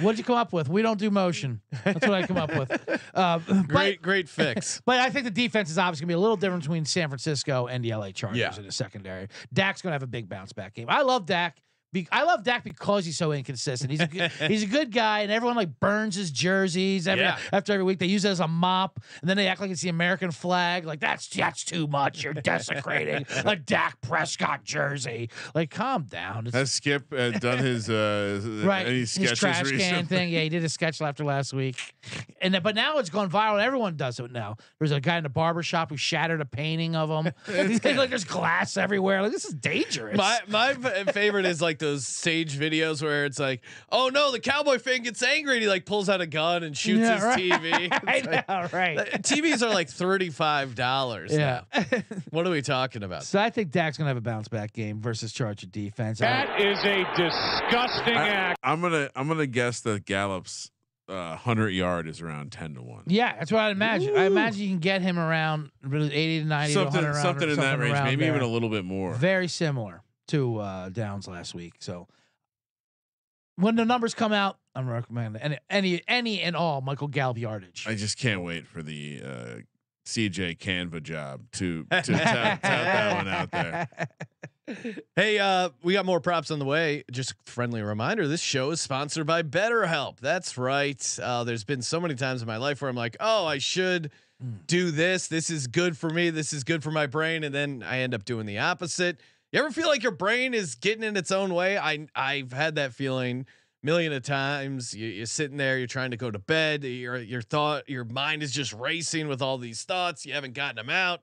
What'd you come up with? We don't do motion. That's what I come up with. Uh, but- great great fix. But I think the defense is obviously gonna be a little different between San Francisco and the LA Chargers Yeah. in the secondary. Dak's gonna have a big bounce back game. I love Dak. Be- I love Dak because he's so inconsistent. He's a good, he's a good guy, and everyone like burns his jerseys every, Yeah. after every week. They use it as a mop, and then they act like it's the American flag. Like that's that's too much. You're desecrating a Dak Prescott jersey. Like, calm down. It's- Has Skip uh, done his uh, right any his sketches trash can thing yeah he did a sketch after last week and but now it's gone viral and everyone does it now there's a guy in the barber shop who shattered a painting of him like there's glass everywhere like this is dangerous My my favorite is like those stage videos where it's like, oh no, the cowboy fan gets angry and he like pulls out a gun and shoots Yeah, his right. TV. I It's like- know, right TVs are like thirty five dollars. yeah What are we talking about? so I think Dak's gonna have a bounce back game versus Charger defense I- That is a disgusting I, act. I'm gonna I'm gonna guess that Gallup's uh, hundred yard is around ten to one. yeah that's what I'd imagine I imagine you can get him around 80 to 90 to Something 100 around, something in that something range, around maybe even a little bit more. very similar to uh, Downs last week. So when the numbers come out, I'm recommending any any any and all Michael Gallup yardage. I just can't wait for the uh, CJ Canva job to to tout, tout that one out there. Hey, uh, we got more props on the way. Just a friendly reminder: this show is sponsored by BetterHelp. That's right. Uh, there's been so many times in my life where I'm like, "Oh, I should Mm. do this. This is good for me. This is good for my brain," and then I end up doing the opposite. You ever feel like your brain is getting in its own way? I I've had that feeling million of times. You, you're sitting there, you're trying to go to bed. Your your thought, your mind is just racing with all these thoughts. You haven't gotten them out.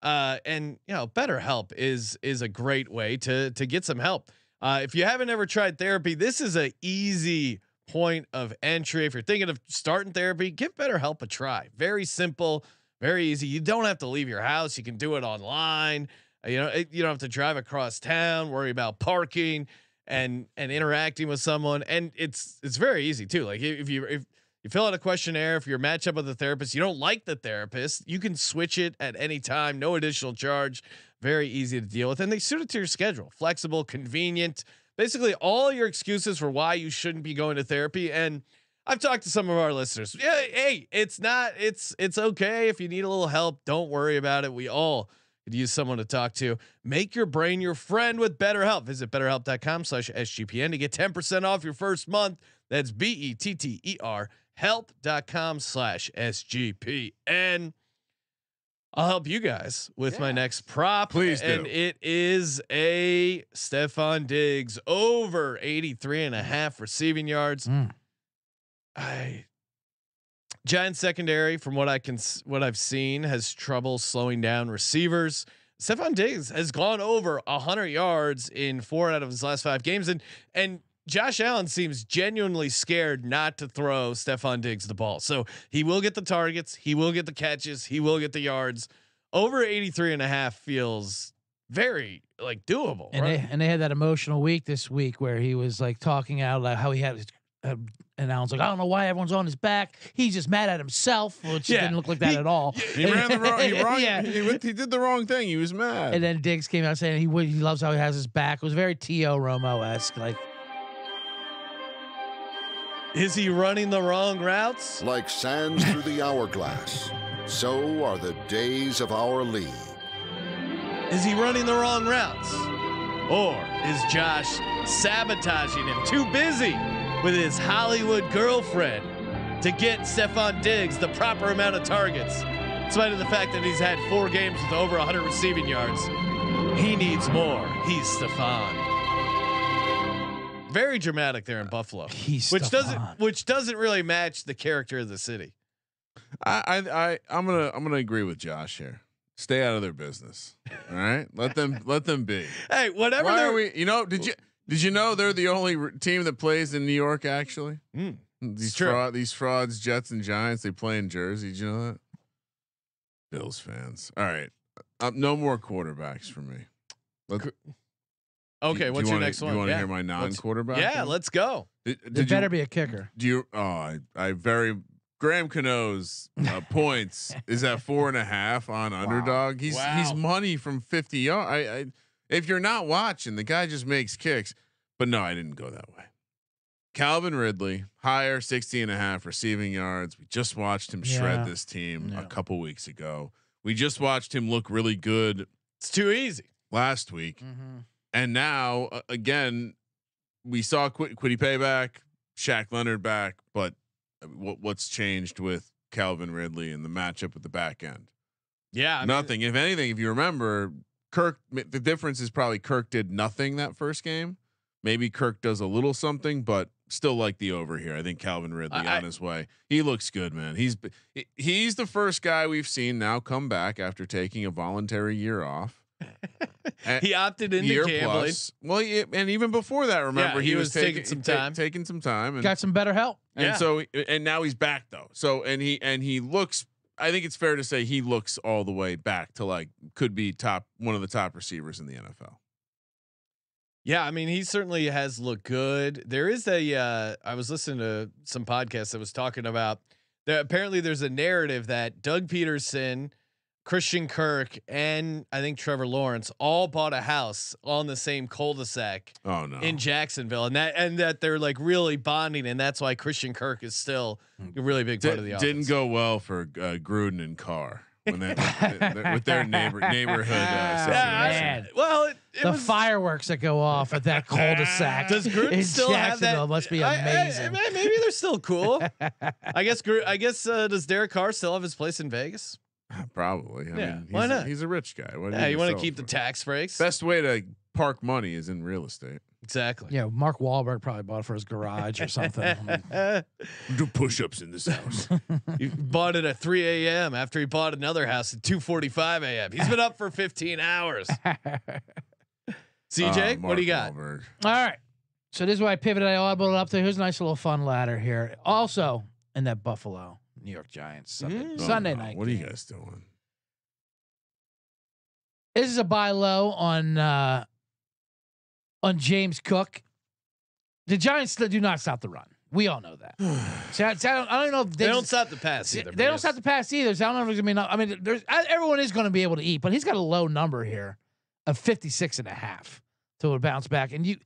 Uh, and you know, BetterHelp is is a great way to to get some help. Uh, if you haven't ever tried therapy, this is a easy point of entry. If you're thinking of starting therapy, give BetterHelp a try. Very simple, very easy. You don't have to leave your house. You can do it online. You know, it, you don't have to drive across town, worry about parking and and interacting with someone. And it's it's very easy too. Like if you if you fill out a questionnaire, if you're matched up with a therapist, you don't like the therapist, you can switch it at any time, no additional charge. Very easy to deal with, and they suit it to your schedule. Flexible, convenient. Basically, all your excuses for why you shouldn't be going to therapy. And I've talked to some of our listeners. Yeah, hey, it's not. It's it's okay if you need a little help. Don't worry about it. We all could use someone to talk to. Make your brain your friend with BetterHelp. Visit betterhelp.com slash SGPN to get 10% off your first month. That's B-E-T-T-E-R help.com slash SGPN. I'll help you guys with my next prop. Please do. And it is a Stephon Diggs over 83 and a half receiving yards. Mm. I Giant secondary, from what I can what I've seen, has trouble slowing down receivers. Stephon Diggs has gone over hundred yards in four out of his last five games, and and Josh Allen seems genuinely scared not to throw Stephon Diggs the ball. So he will get the targets, he will get the catches, he will get the yards. Over 83 and a half feels very like doable. And right? they and they had that emotional week this week where he was like talking out how he had. Uh, and Alan's like, I don't know why everyone's on his back. He's just mad at himself, which Yeah. didn't look like that He- at all. He ran the wrong. He, wrong Yeah. he, went, he did the wrong thing. He was mad. And then Diggs came out saying he he loves how he has his back. It was very T.O. Romo esque. Like, Is he running the wrong routes? Like sands through the hourglass, so are the days of our league. Is he running the wrong routes? Or is Josh sabotaging him? Too busy with his Hollywood girlfriend to get Stephon Diggs the proper amount of targets, in spite of the fact that he's had four games with over 100 receiving yards. He needs more. He's Stephon. Very dramatic there in Buffalo, He's which doesn't Stephon. which doesn't really match the character of the city. I, I, I, I'm gonna, I'm gonna agree with Josh here. Stay out of their business. All right, let them, let them be. Hey, whatever. Why are we? You know, did you, did you know they're the only r- team that plays in New York? Actually, Mm, these fraud, these frauds, Jets and Giants, they play in Jersey. Did you know that? Bills fans. All right, um, no more quarterbacks for me. Let- okay, do what's you your wanna, next do one? You want to yeah. hear my Let's- non-quarterback? Yeah, one? let's go. Did, There did better you, be a kicker. Do you? Oh, I, I very Graham Gano's uh, points is at four and a half on underdog. He's he's money from fifty yards. I, I if you're not watching, the guy just makes kicks. But no, I didn't go that way. Calvin Ridley, higher 60 and a half receiving yards. We just watched him Yeah. shred this team Yeah. a couple weeks ago. We just watched him look really good It's too easy. last week. Mm-hmm. And now uh, again, we saw Qu- Quiddy payback, Shaq Leonard back, but uh, what what's changed with Calvin Ridley and the matchup at the back end? Yeah, I mean, nothing. if anything, if you remember, Kirk. The difference is probably Kirk did nothing that first game. Maybe Kirk does a little something, but still like the over here. I think Calvin Ridley I- on his way. He looks good, man. He's he's the first guy we've seen now come back after taking a voluntary year off. He opted into year gambling. plus. Well, yeah, and even before that, remember he he, was was, taking some ta- time. taking some time, and Got some better help. and Yeah. so and now he's back though. So and he and he looks. I think it's fair to say he looks all the way back to like could be top one of the top receivers in the NFL. Yeah, I mean, he certainly has looked good. There is a. Uh, I was listening to some podcast that was talking about that. Apparently, there's a narrative that Doug Pederson, Christian Kirk, and I think Trevor Lawrence all bought a house on the same cul-de-sac Oh no! in Jacksonville, and that and that they're like really bonding, and that's why Christian Kirk is still a really big part of the Did, offense. didn't go well for uh, Gruden and Carr when they with their neighbor neighborhood. Uh, Yeah, well, it, it the was, fireworks that go off at that cul-de-sac. Does Gruden in still have that? Must be I- I- amazing. I- maybe they're still cool. I guess. I guess. Uh, does Derek Carr still have his place in Vegas? Probably. I Yeah, mean, he's why A, not? he's a rich guy. What Yeah, you want to keep for? the tax breaks. Best way to park money is in real estate. Exactly. yeah, Mark Wahlberg probably bought it for his garage or something. I mean, Do push-ups in this house. he bought it at 3 a.m. after he bought another house at 2:45 a.m. He's been up for 15 hours. CJ, Uh, what do you got? Wahlberg. All right. So this is why I pivoted. I audibled it up there. Here's a nice little fun ladder here. Also in that Buffalo, New York Giants Sunday, Mm. Oh, Sunday no. night. What are you guys doing? This is a buy low on uh on James Cook. The Giants do not stop the run. We all know that. So I, so I don't, I don't know if They they, don't stop the pass either. They don't stop the pass either. So I don't know if it's gonna be. I mean, there's everyone is going to be able to eat, but he's got a low number here of 56 and a half to bounce back, and you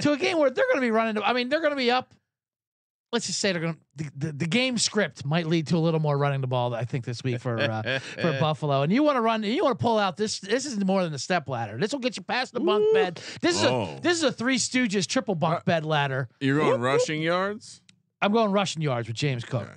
to a game where they're going to be running. I mean, they're going to be up. Let's just say they're going to the, the, the game script might lead to a little more running the ball. I think this week for uh, for Buffalo, and you want to run, you want to pull out this. This is more than a step ladder. This will get you past the bunk bed. This is Oh. a this is a Three Stooges triple bunk Uh, bed ladder. You're going rushing yards? I'm going rushing yards with James Cook. Okay.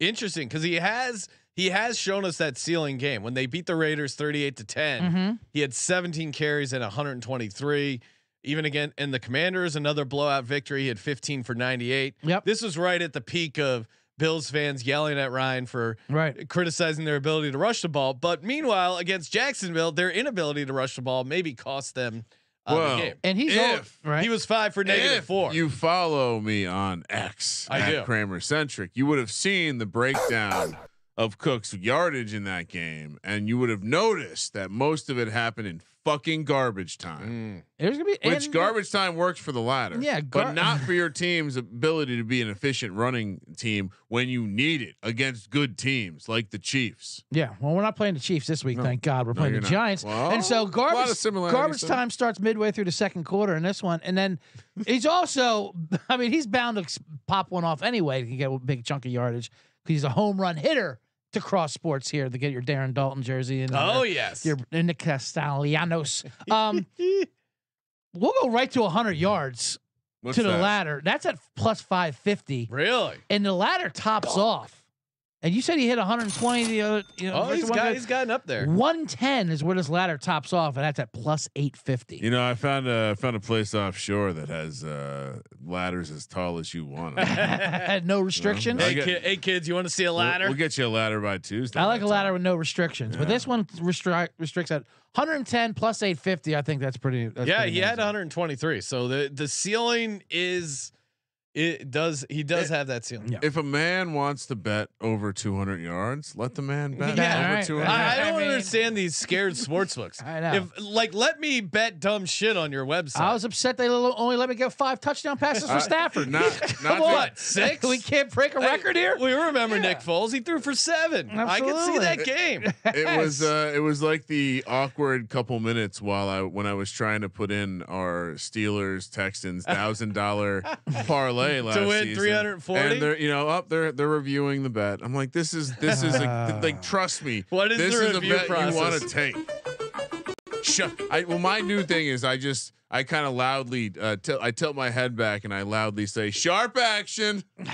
Interesting because he has he has shown us that ceiling game when they beat the Raiders 38 to 10. Mm-hmm. He had 17 carries and 123. Even again, and the Commanders, another blowout victory. He had 15 for 98. Yep. This was right at the peak of Bills fans yelling at Ryan for Right. criticizing their ability to rush the ball. But meanwhile, against Jacksonville, their inability to rush the ball maybe cost them uh, Well, the game. And he's If old, right. He was five for negative If four. you follow me on X, I at do. Kramer Centric, you would have seen the breakdown of Cook's yardage in that game, and you would have noticed that most of it happened in fucking garbage time. Mm. There's gonna be Which and- garbage time works for the latter, Yeah, gar- but not for your team's ability to be an efficient running team when you need it against good teams like the Chiefs. Yeah, well, we're not playing the Chiefs this week, No. thank God. We're No, playing the not. Giants, Well, and so a lot of garbage garbage there. time starts midway through the second quarter in this one, and then he's also, I mean, he's bound to pop one off anyway to get a big chunk of yardage because he's a home run hitter to cross sports here to get your Darren Daulton jersey and Oh your, yes. your Nick Castellanos. Um, we'll go right to 100 yards What's to the that? ladder. That's at plus 550, really? and the ladder tops off And you said he hit 120 the other. You know, Oh, versus he's got he's gotten up there. 110 is where this ladder tops off, and that's at plus 850. You know, I found a found a place offshore that has uh, ladders as tall as you want. 'em. Had no restrictions. I Hey, get- kid, hey kids, you want to see a We'll- ladder? We'll, get you a ladder by Tuesday. I like a ladder all. with no restrictions, but this one restrict, restricts at 110 plus 850. I think that's pretty. That's yeah, pretty he had 123. So the the ceiling is it does he does It- have that ceiling. Yeah. If a man wants to bet over 200 yards, let the man bet Yeah, over right, 200. I, I I don't mean- understand these scared sportsbooks. I know. If like let me bet dumb shit on your website. I was upset they only let me get five touchdown passes for Uh, Stafford. Not, not to- what six? we can't break a Hey, record here. We remember Nick Foles. He threw for seven. I can see that game. it was uh, it was like the awkward couple minutes while I when I was trying to put in our Steelers Texans thousand dollar parlay last win season. 340? and they're you know up they're they're reviewing the bet. I'm like this is this is a, like trust me. What is this the is review a bet you want to take. Shut. I well my new thing is I just I kind of loudly uh, tilt I tilt my head back and I loudly say sharp action.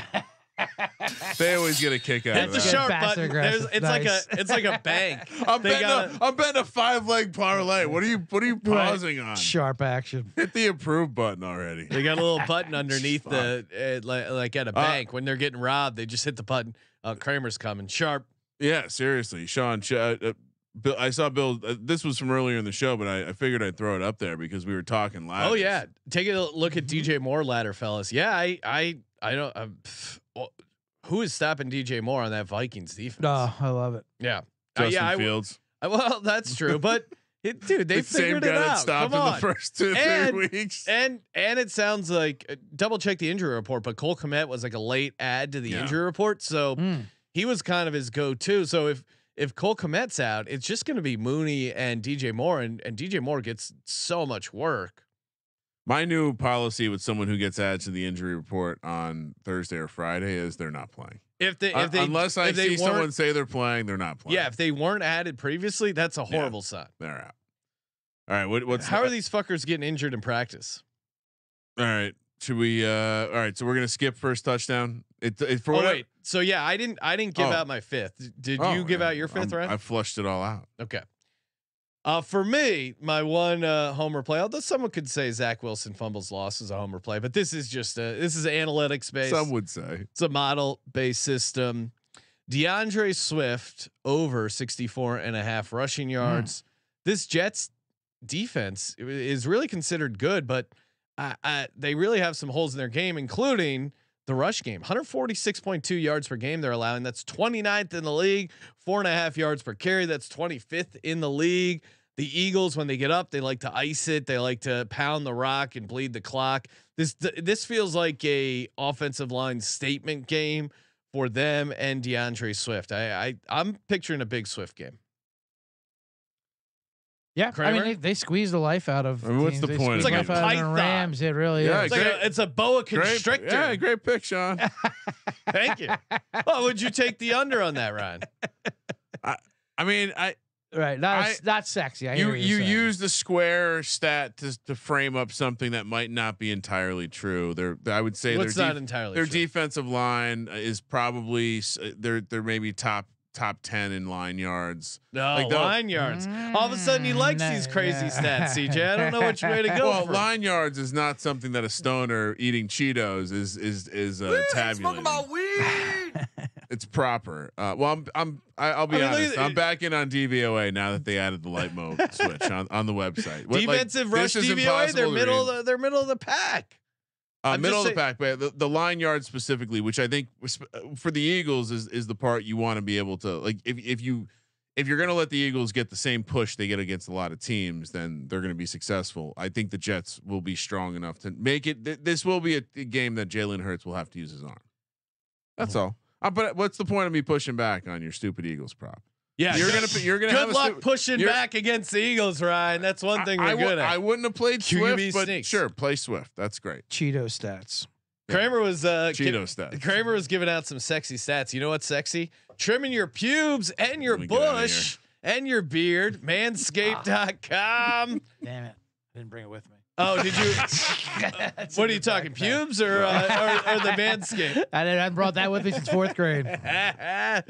they always get a kick out It's of a that. sharp button. There's, it's Nice. like a it's like a bank. I'm They betting, got a, I'm betting a five leg parlay. What are you What are you Right. pausing on? Sharp action. Hit the approve button already. They got a little button underneath the uh, like, like at a bank when they're getting robbed. They just hit the button. Uh, Kramer's coming sharp. Yeah, seriously, Sean. Sh- uh, uh, Bill, I saw Bill. Uh, this was from earlier in the show, but I, I figured I'd throw it up there because we were talking live. Oh yeah, take a look at DJ Moore ladder, fellas. Yeah, I I I don't. Uh, pff, well, who is stopping DJ Moore on that Vikings defense? Oh, I love it. Yeah, Uh, Justin yeah. I, Fields. I- well, that's true, but it, dude, they the same figured guy it that out. stopped Come in on. the first two And- three weeks. And and it sounds like uh, double check the injury report, but Cole Kmet was like a late add to the Yeah. injury report, so Mm. he was kind of his go-to. So if if Cole Kmet's out, it's just going to be Mooney and DJ Moore, and and DJ Moore gets so much work. My new policy with someone who gets added to the injury report on Thursday or Friday is they're not playing. If they if they Unless I see someone say they're playing, they're not playing. yeah, if they weren't added previously, that's a Yeah. horrible sign. they're out. All right. What, what's How are these fuckers getting injured in practice? All right. Should we? uh All right. So we're gonna skip first touchdown. It, it for Oh wait, so yeah, I didn't I didn't give Oh. out my fifth. Did Oh, you give yeah. out your 5th I'm- right? I flushed it all out. Okay. Uh, for me, my one uh, homer play, although someone could say Zach Wilson fumbles loss is a homer play, but this is just a, this is analytics based. Some would say. It's a model based system. D'Andre Swift over 64 and a half rushing yards. This Jets defense is really considered good, but uh, uh, they really have some holes in their game, including the rush game 146.2 yards per game they're allowing. That's 29th in the league, four and a half yards per carry. That's 25th in the league. The Eagles, when they get up, they like to ice it. They like to pound the rock and bleed the clock. This this feels like a offensive line statement game for them and D'Andre Swift. I, I I'm picturing a big Swift game. Yeah, I mean they, they squeeze the life out of. I mean, what's the They point squeeze of the It's like a out of the python. Rams. It really Yeah, is. It's like great- a, it's a boa Great, constrictor. yeah, great pick, Sean. Thank you. Well, would you take the under on that, Ryan? I mean, I Right, That's I- not sexy. I you you you're saying. use the square stat to to frame up something that might not be entirely true. They're I would say What's their not def- entirely their true? defensive line is probably s- uh, they're they're maybe top top ten in line yards. No Like, line yards. All of a sudden, he likes Mm, these crazy nah. stats. CJ, I don't know which way to go. well, for. line yards is not something that a stoner eating Cheetos is is is uh, tabulating. It's proper. Uh, well, I'm I'm I, I'll be I mean, honest. at- I'm back in on DVOA now that they added the light mode switch on, on the website. What, like, Defensive rush is DVOA, they're middle. Of the, they're middle of the pack. Uh, middle of the pack, but the, the line yard specifically, which I think uh, for the Eagles is is the part you want to be able to like. If if you if you're going to let the Eagles get the same push they get against a lot of teams, then they're going to be successful. I think the Jets will be strong enough to make it. Th- this will be a, a game that Jalen Hurts will have to use his arm. That's Mm-hmm. all. Uh, but what's the point of me pushing back on your stupid Eagles prop? Yeah, you're gonna you're gonna have Good a luck stu- pushing back against the Eagles, Ryan. That's one thing I, we're I good w- at. I wouldn't have played QB Swift, but sneaks. sure, play Swift. That's great. Cheeto stats. Kramer was uh, gi- Cheeto stats. Kramer was giving out some sexy stats. You know what's sexy? Trimming your pubes and your Let me get outta bush and your beard. Manscaped.com. Damn it, I didn't bring it with me. Oh, did you? what are you talking? Pubes or, uh, or or the manscape? I didn't I brought that with me since fourth grade. uh,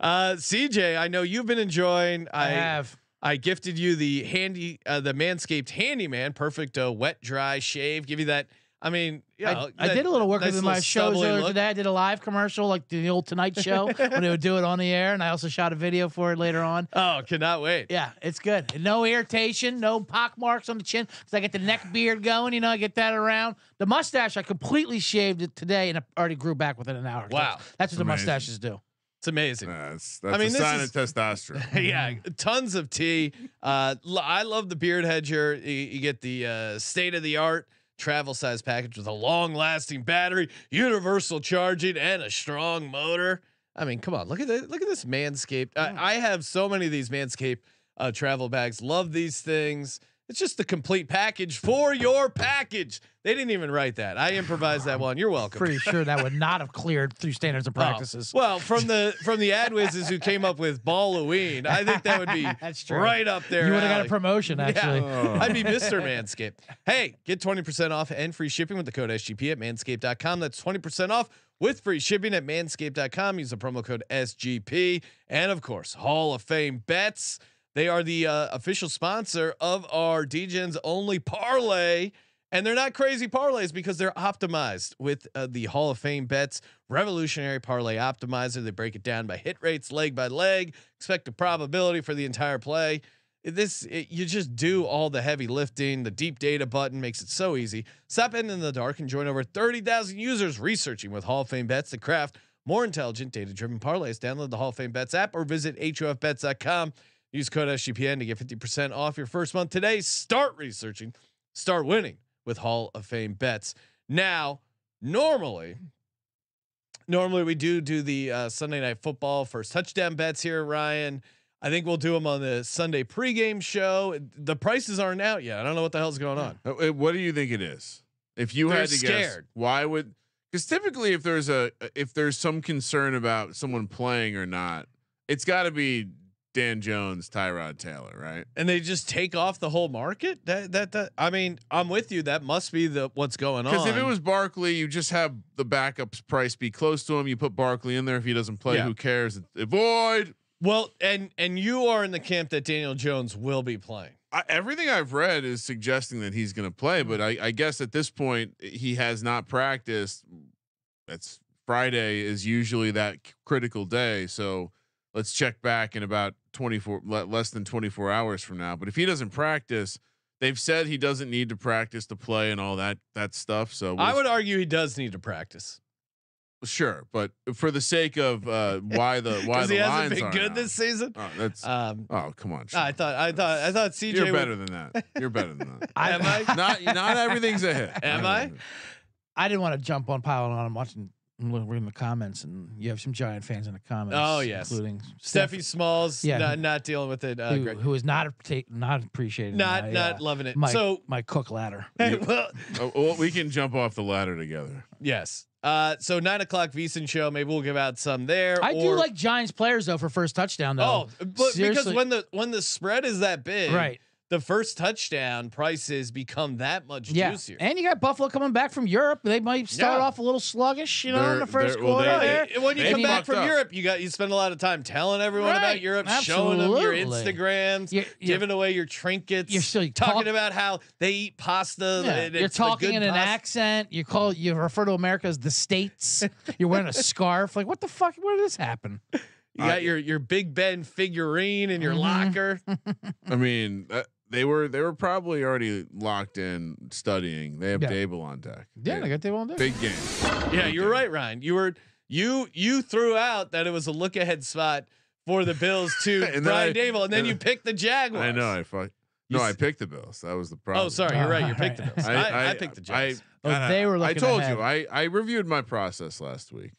CJ, I know you've been enjoying. I I have. I gifted you the handy, uh, the Manscaped Handyman, perfect uh, wet dry shave. Give you that. I mean, you know, I, I did a little work nice with my shows earlier look. today. I did a live commercial, like the old Tonight Show, when they would do it on the air, and I also shot a video for it later on. Oh, cannot wait. Yeah, it's good. No irritation, no pock marks on the chin because I get the neck beard going. You know, I get that around. The mustache, I completely shaved it today, and it already grew back within an hour. Wow. that's, that's what the mustaches do. It's amazing. That's that's I mean, a sign is- of testosterone. yeah, tons of tea. Uh, lo- I love the beard hedger. You, you get the uh, state of the art travel size package with a long lasting battery, universal charging, and a strong motor. I mean, come on, look at this, look at this Manscaped. I, I have so many of these Manscaped uh, travel bags. Love these things. It's just the complete package for your package. They didn't even write that. I improvised that one. You're welcome. Pretty sure that would not have cleared through standards and Oh, practices. well, from the from the ad whizzes who came up with Balloween, I think that would be That's true. right up there. you would have got a promotion, actually. Oh. I'd be Mr. Manscaped. Hey, get 20% off and free shipping with the code SGP at manscaped.com. That's 20% off with free shipping at manscaped.com. Use the promo code SGP. And of course, Hall of Fame bets. They are the uh, official sponsor of our Degens only parlay. And they're not crazy parlays because they're optimized with uh, the Hall of Fame bets revolutionary parlay optimizer. They break it down by hit rates, leg by leg, expected probability for the entire play. This it, you just do all the heavy lifting. The deep data button makes it so easy. Stop in in the dark and join over 30000 users researching with hall of fame bets to craft more intelligent data driven parlays. Download the hall of fame bets app or visit hofbets.com use code sgpn to get 50% off your first month today start researching start winning with hall of fame bets now normally normally we do do the uh, sunday night football first touchdown bets here ryan I think we'll do them on the Sunday pregame show. The prices aren't out yet. I don't know what the hell's going on. Uh, uh, What do you think it is? If you They're had to guess, why would? Because typically, if there's a if there's some concern about someone playing or not, it's got to be Dan Jones, Tyrod Taylor, right? And they just take off the whole market. That that that. I mean, I'm with you. That must be the what's going on. Because if it was Barkley, you just have the backups price be close to him. You put Barkley in there. If he doesn't play, Yeah. who cares? Avoid. well, and and you are in the camp that Daniel Jones will be playing. I, everything I've read is suggesting that he's going to play, but I, I guess at this point he has not practiced. That's Friday is usually that critical day, so let's check back in about 24 less than 24 hours from now. But if he doesn't practice, they've said he doesn't need to practice to play and all that that stuff. So I we'll- would argue he does need to practice sure, but for the sake of uh, why the why because the he hasn't lines been aren't good out. this season. Oh, that's Um, oh come on. I thought I thought I thought CJ You're would- better than that. You're better than that. Am I? not not everything's a hit. Am Not I? everything. I didn't want to jump on piling on. I'm watching. I'm reading the comments, and you have some giant fans in the comments. Oh, yes. including Steffi Smalls. Yeah. not, not dealing with it. Uh, who, who is not ta- not appreciating Not my, not uh, loving it. my, so my cook ladder. hey, well, Oh, well, we can jump off the ladder together. Yes. Uh, so nine o'clock VSiN show. Maybe we'll give out some there. I do like Giants players though for first touchdown though. Oh, but because when the when the spread is that big, right. The first touchdown prices become that much Yeah, juicier. and you got Buffalo coming back from Europe. They might start Yeah. off a little sluggish, you know, in They're- the first they're- well, quarter. they- when you come back from up. Europe, you got you spend a lot of time telling everyone about Right. Europe, showing them your Instagrams, You're- you're- giving away your trinkets. You're still talking talk- about how they eat pasta. Yeah, and You're talking good in an pasta. accent. You call you refer to America as the states. You're wearing a scarf. Like what the fuck? Where did this happen? You got your your Big Ben figurine in your Mhm. locker. I mean, uh, they were they were probably already locked in studying. They have Yeah. Daboll on deck. Yeah, I got they won't do. big game. Yeah, you're right, Ryan. You were you you threw out that it was a look ahead spot for the Bills to And then Brian I- Daboll, and then and you picked the Jaguars. I know. I fuck. You No, I s- picked the Bills. That was the problem. Oh, sorry, you're right. You picked the right. Bills. I, I, picked the Jags. Oh, they were I told ahead. you. I I reviewed my process last week.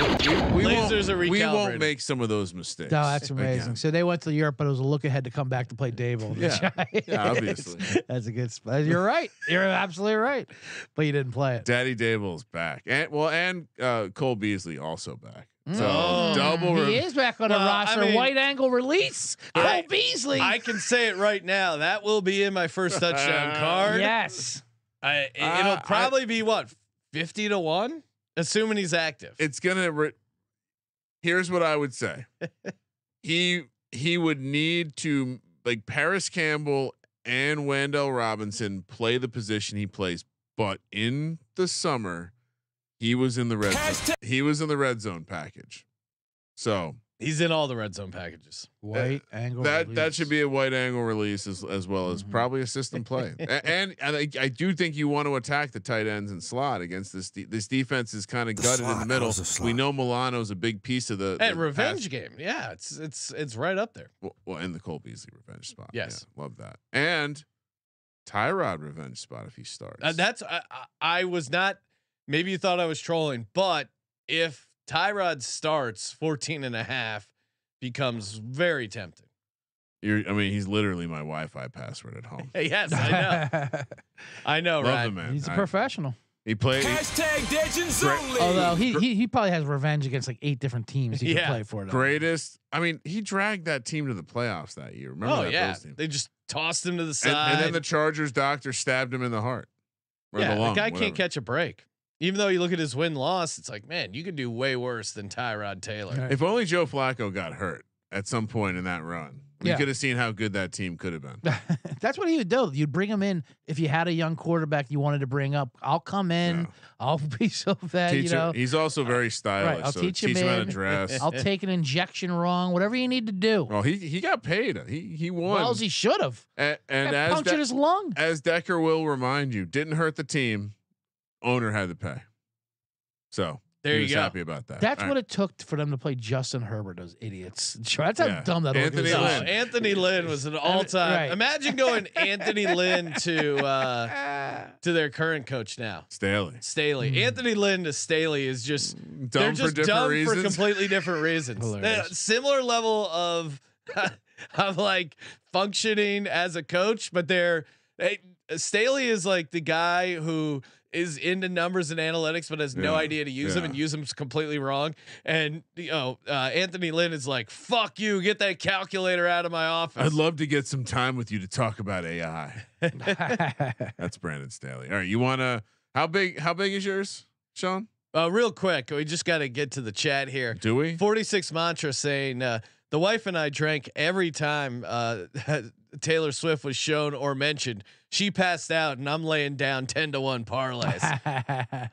We, we Lasers won't, we won't make some of those mistakes. No, that's amazing. again. So they went to Europe, but it was a look ahead to come back to play Daboll. The Yeah. Yeah, obviously. that's a good spot. You're right. You're absolutely right. But you didn't play it. Daddy Daboll's back, and well, and uh, Cole Beasley also back. So Oh. double. He is back on the Well, I roster. mean, White angle release. Cole I- Beasley. I can say it right now. That will be in my first touchdown card. yes. I, it, Uh, it'll I- probably be what fifty to one, assuming he's active. it's gonna. Re- Here's what I would say. he he would need to like Parris Campbell and Wan'Dale Robinson play the position he plays, but in the summer, he was in the red. Zone. He was in the red zone package. So he's in all the red zone packages. White angle. that that should be a white angle release as as well as Mhm. probably a system play. And and I, I do think you want to attack the tight ends and slot against this. De- this defense is kind of The gutted in the middle. how's the slot? We know Milano's a big piece of the, And the revenge pass- game. Yeah, it's it's it's right up there. Well, well, and the Cole Beasley revenge spot. Yes. Yeah, love that. And Tyrod revenge spot if he starts. Uh, that's I, I, I was not. Maybe you thought I was trolling, but if Tyrod starts 14 and a half, becomes very tempting. You're, I mean, he's literally my Wi-Fi password at home. yes, I know. I know, Love right? man. He's a I- professional. He played. Hashtag Legends Great. only. Although he, he he probably has revenge against like eight different teams he Yeah. can play for. Though. greatest. I mean, he dragged that team to the playoffs that year. Remember oh that yeah, team? they just tossed him to the And, side. and then the Chargers doctor stabbed him in the heart. Or yeah, the lung, the guy whatever. can't catch a break. Even though you look at his win loss, it's like, man, you could do way worse than Tyrod Taylor. Right. If only Joe Flacco got hurt at some point in that run, we Yeah. could have seen how good that team could have been. That's what he would do. You'd bring him in if you had a young quarterback you wanted to bring up. I'll come in. Yeah. I'll be so that Teach you him- know. he's also very stylish. I'll so teach him teach him how to dress. I'll take an injection wrong. Whatever you need to do. well, he he got paid. He he won. Well, as he should have. A- and Got as punctured De- his lung. as Decker will remind you, didn't hurt the team. Owner had to pay. So There he you was go. happy about that. That's All what right. it took for them to play Justin Herbert. Those idiots. That's how Yeah. dumb that Anthony No. Lynn. Anthony Lynn was an all-time. right. Imagine going Anthony Lynn to uh, to their current coach now, Staley. Staley. Mm. Anthony Lynn to Staley is just Dumb they're for just different dumb reasons. for completely different reasons. Hilarious. They're similar level of of like functioning as a coach, but they're they, Staley is like the guy who is into numbers and analytics, but has no idea to use them and use them completely wrong. And you know, uh, Anthony Lynn is like, "Fuck you, get that calculator out of my office." I'd love to get some time with you to talk about AI. That's Brandon Staley. All right, you want to? How big? How big is yours, Sean? Uh, real quick, we just got to get to the chat here. Do we? 46 mantra saying uh, the wife and I drank every time uh, Taylor Swift was shown or mentioned. She passed out, and I'm laying down 10 to one parlays.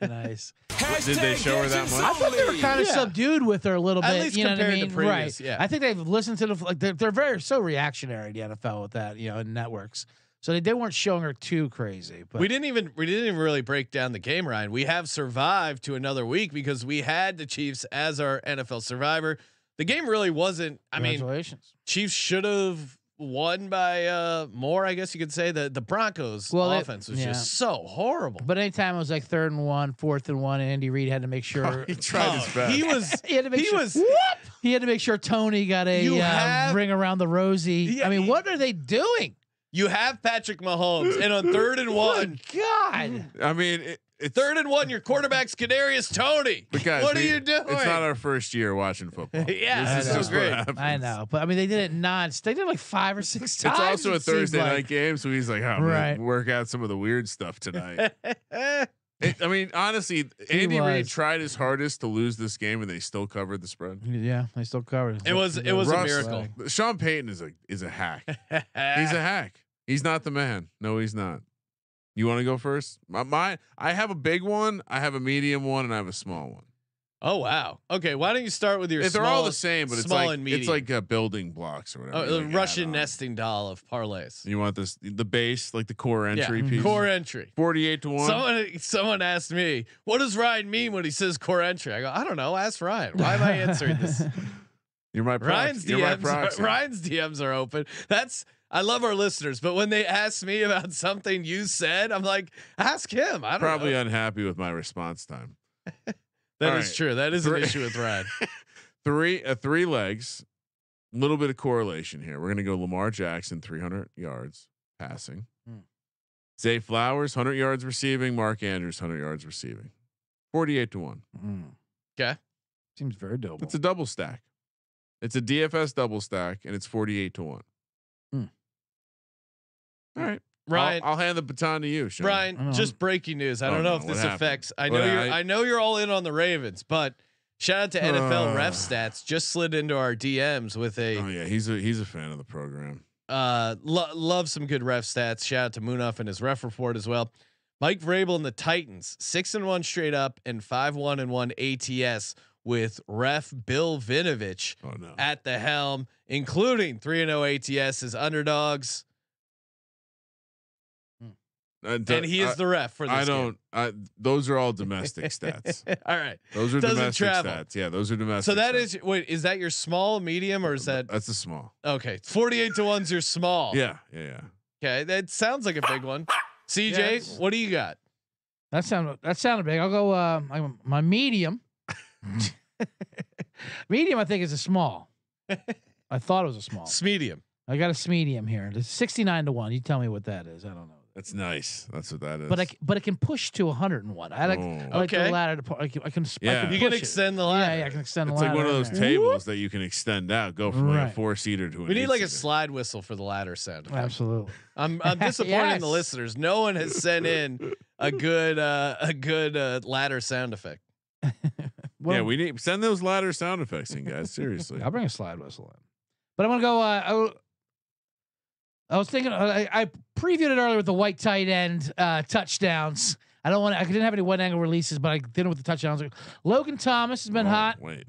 nice. Did they show her that much? I thought they were kind of Yeah. subdued with her a little bit. At bit. least you know what I compared to previous, right. yeah. I think they've listened to the like they're, they're very so reactionary the NFL with that, you know, in networks. So they, they weren't showing her too crazy. But we didn't even we didn't even really break down the game, Ryan. We have survived to another week because we had the Chiefs as our NFL survivor. The game really wasn't. I mean. Chiefs should have won by uh, more. I guess you could say the the Broncos Well, they- offense was yeah. just so horrible. But anytime it was like third and one, fourth and one, and Andy Reid had to make sure he tried his Oh, best. He was he had to make he sure was he had to make sure Toney got a um, have- ring around the rosy. Yeah, I mean, he- what are they doing? You have Patrick Mahomes, and on third and one, Good God. I mean, it, it's third and one, your quarterback's Kadarius Toney. But guys, what are you doing? It's not our first year watching football. Yeah, this I is know. just great. I know, but I mean, they did it non. They did it like five or six times. It's also a it seemed Thursday like. night game, so he's like, "Oh, I'm gonna Right. work out some of the weird stuff tonight." It- I mean, honestly, Andy Reid tried his hardest to lose this game, and they still covered the spread. Yeah, they still covered It it was- it was a miracle. Sean Payton is a is a hack. He's a hack. He's not the man. No, he's not. You want to go first? My, my I have a big one, I have a medium one, and I have a small one. oh wow. Okay, why don't you start with your? If they're all the same, but it's small like it's like uh, building blocks or whatever. Oh, the like, Russian nesting doll of parlays. You want this the base, like the core entry yeah. piece. Core entry. Forty-eight to one. Someone someone asked me, "What does Ryan mean when he says core entry?" I go, "I don't know. Ask Ryan. Why am I answering this?" You're my proxy. Ryan's You're my DMs. proxy. Ryan's DMs are open. That's I love our listeners, but when they ask me about something you said, I'm like, ask him. I don't Probably know. unhappy with my response time. That all is right. true. That is an issue with Ryan. Three uh, three legs. Little bit of correlation here. We're gonna go Lamar Jackson, 300 yards passing. Hmm. Zay Flowers, 100 yards receiving. Mark Andrews, 100 yards receiving. 48 to one. Mm. Okay. Seems very doable. It's a double stack. It's a DFS double stack, and it's forty-eight to one. Hmm. All right, Ryan, I'll, I'll hand the baton to you, Sean. I Ryan, just breaking news. I Oh, don't know no, if this happened? affects. I What know you're. I- I know you're all in on the Ravens, but shout out to NFL ref Uh. stats. Just slid into our DMs with a Oh yeah, he's a he's a fan of the program. uh lo- love some good ref stats. Shout out to Munaf and his ref report as well. Mike Vrabel and the Titans six and one straight up and five one and one ATS with ref Bill Vinovich Oh no, at the helm, including three and zero ATS as underdogs, Uh, and he is I- the ref for this. I don't. I, those are all domestic stats. All right. Those are Doesn't domestic travel. stats. Yeah, those are domestic. So that stats. is wait, is that your small, medium, or is that that's a small. okay? Forty-eight to one's your small. Yeah, yeah, yeah. Okay, that sounds like a big one. CJ, Yes. what do you got? That sounded that sounded big. I'll go uh my, my medium. medium, I think is a small. I thought it was a small. Smedium. I got a smedium here. It's sixty nine to one. You tell me what that is. I don't know. That's nice. That's what that is. But I c- but it can push to hundred and one. I like Oh. I like Okay. the ladder. To, pu- I can I can, I Yeah. can You push can it. extend the ladder. yeah, I can extend it's the like one of those there. tables that you can extend out. Go from like a four seater to an We need like a slide whistle for the ladder sound. effect. Absolutely. I'm I'm disappointing the listeners. No one has sent in a good uh, a good uh, ladder sound effect. Well, yeah, we need send those ladder sound effects in, guys. Seriously. I'll bring a slide whistle in. But I'm gonna go. Uh, I, w- I was thinking. I, I previewed it earlier with the white tight end uh, touchdowns. I don't want. I didn't have any one angle releases, but I did it with the touchdowns. Logan Thomas has been Oh, hot, Wait.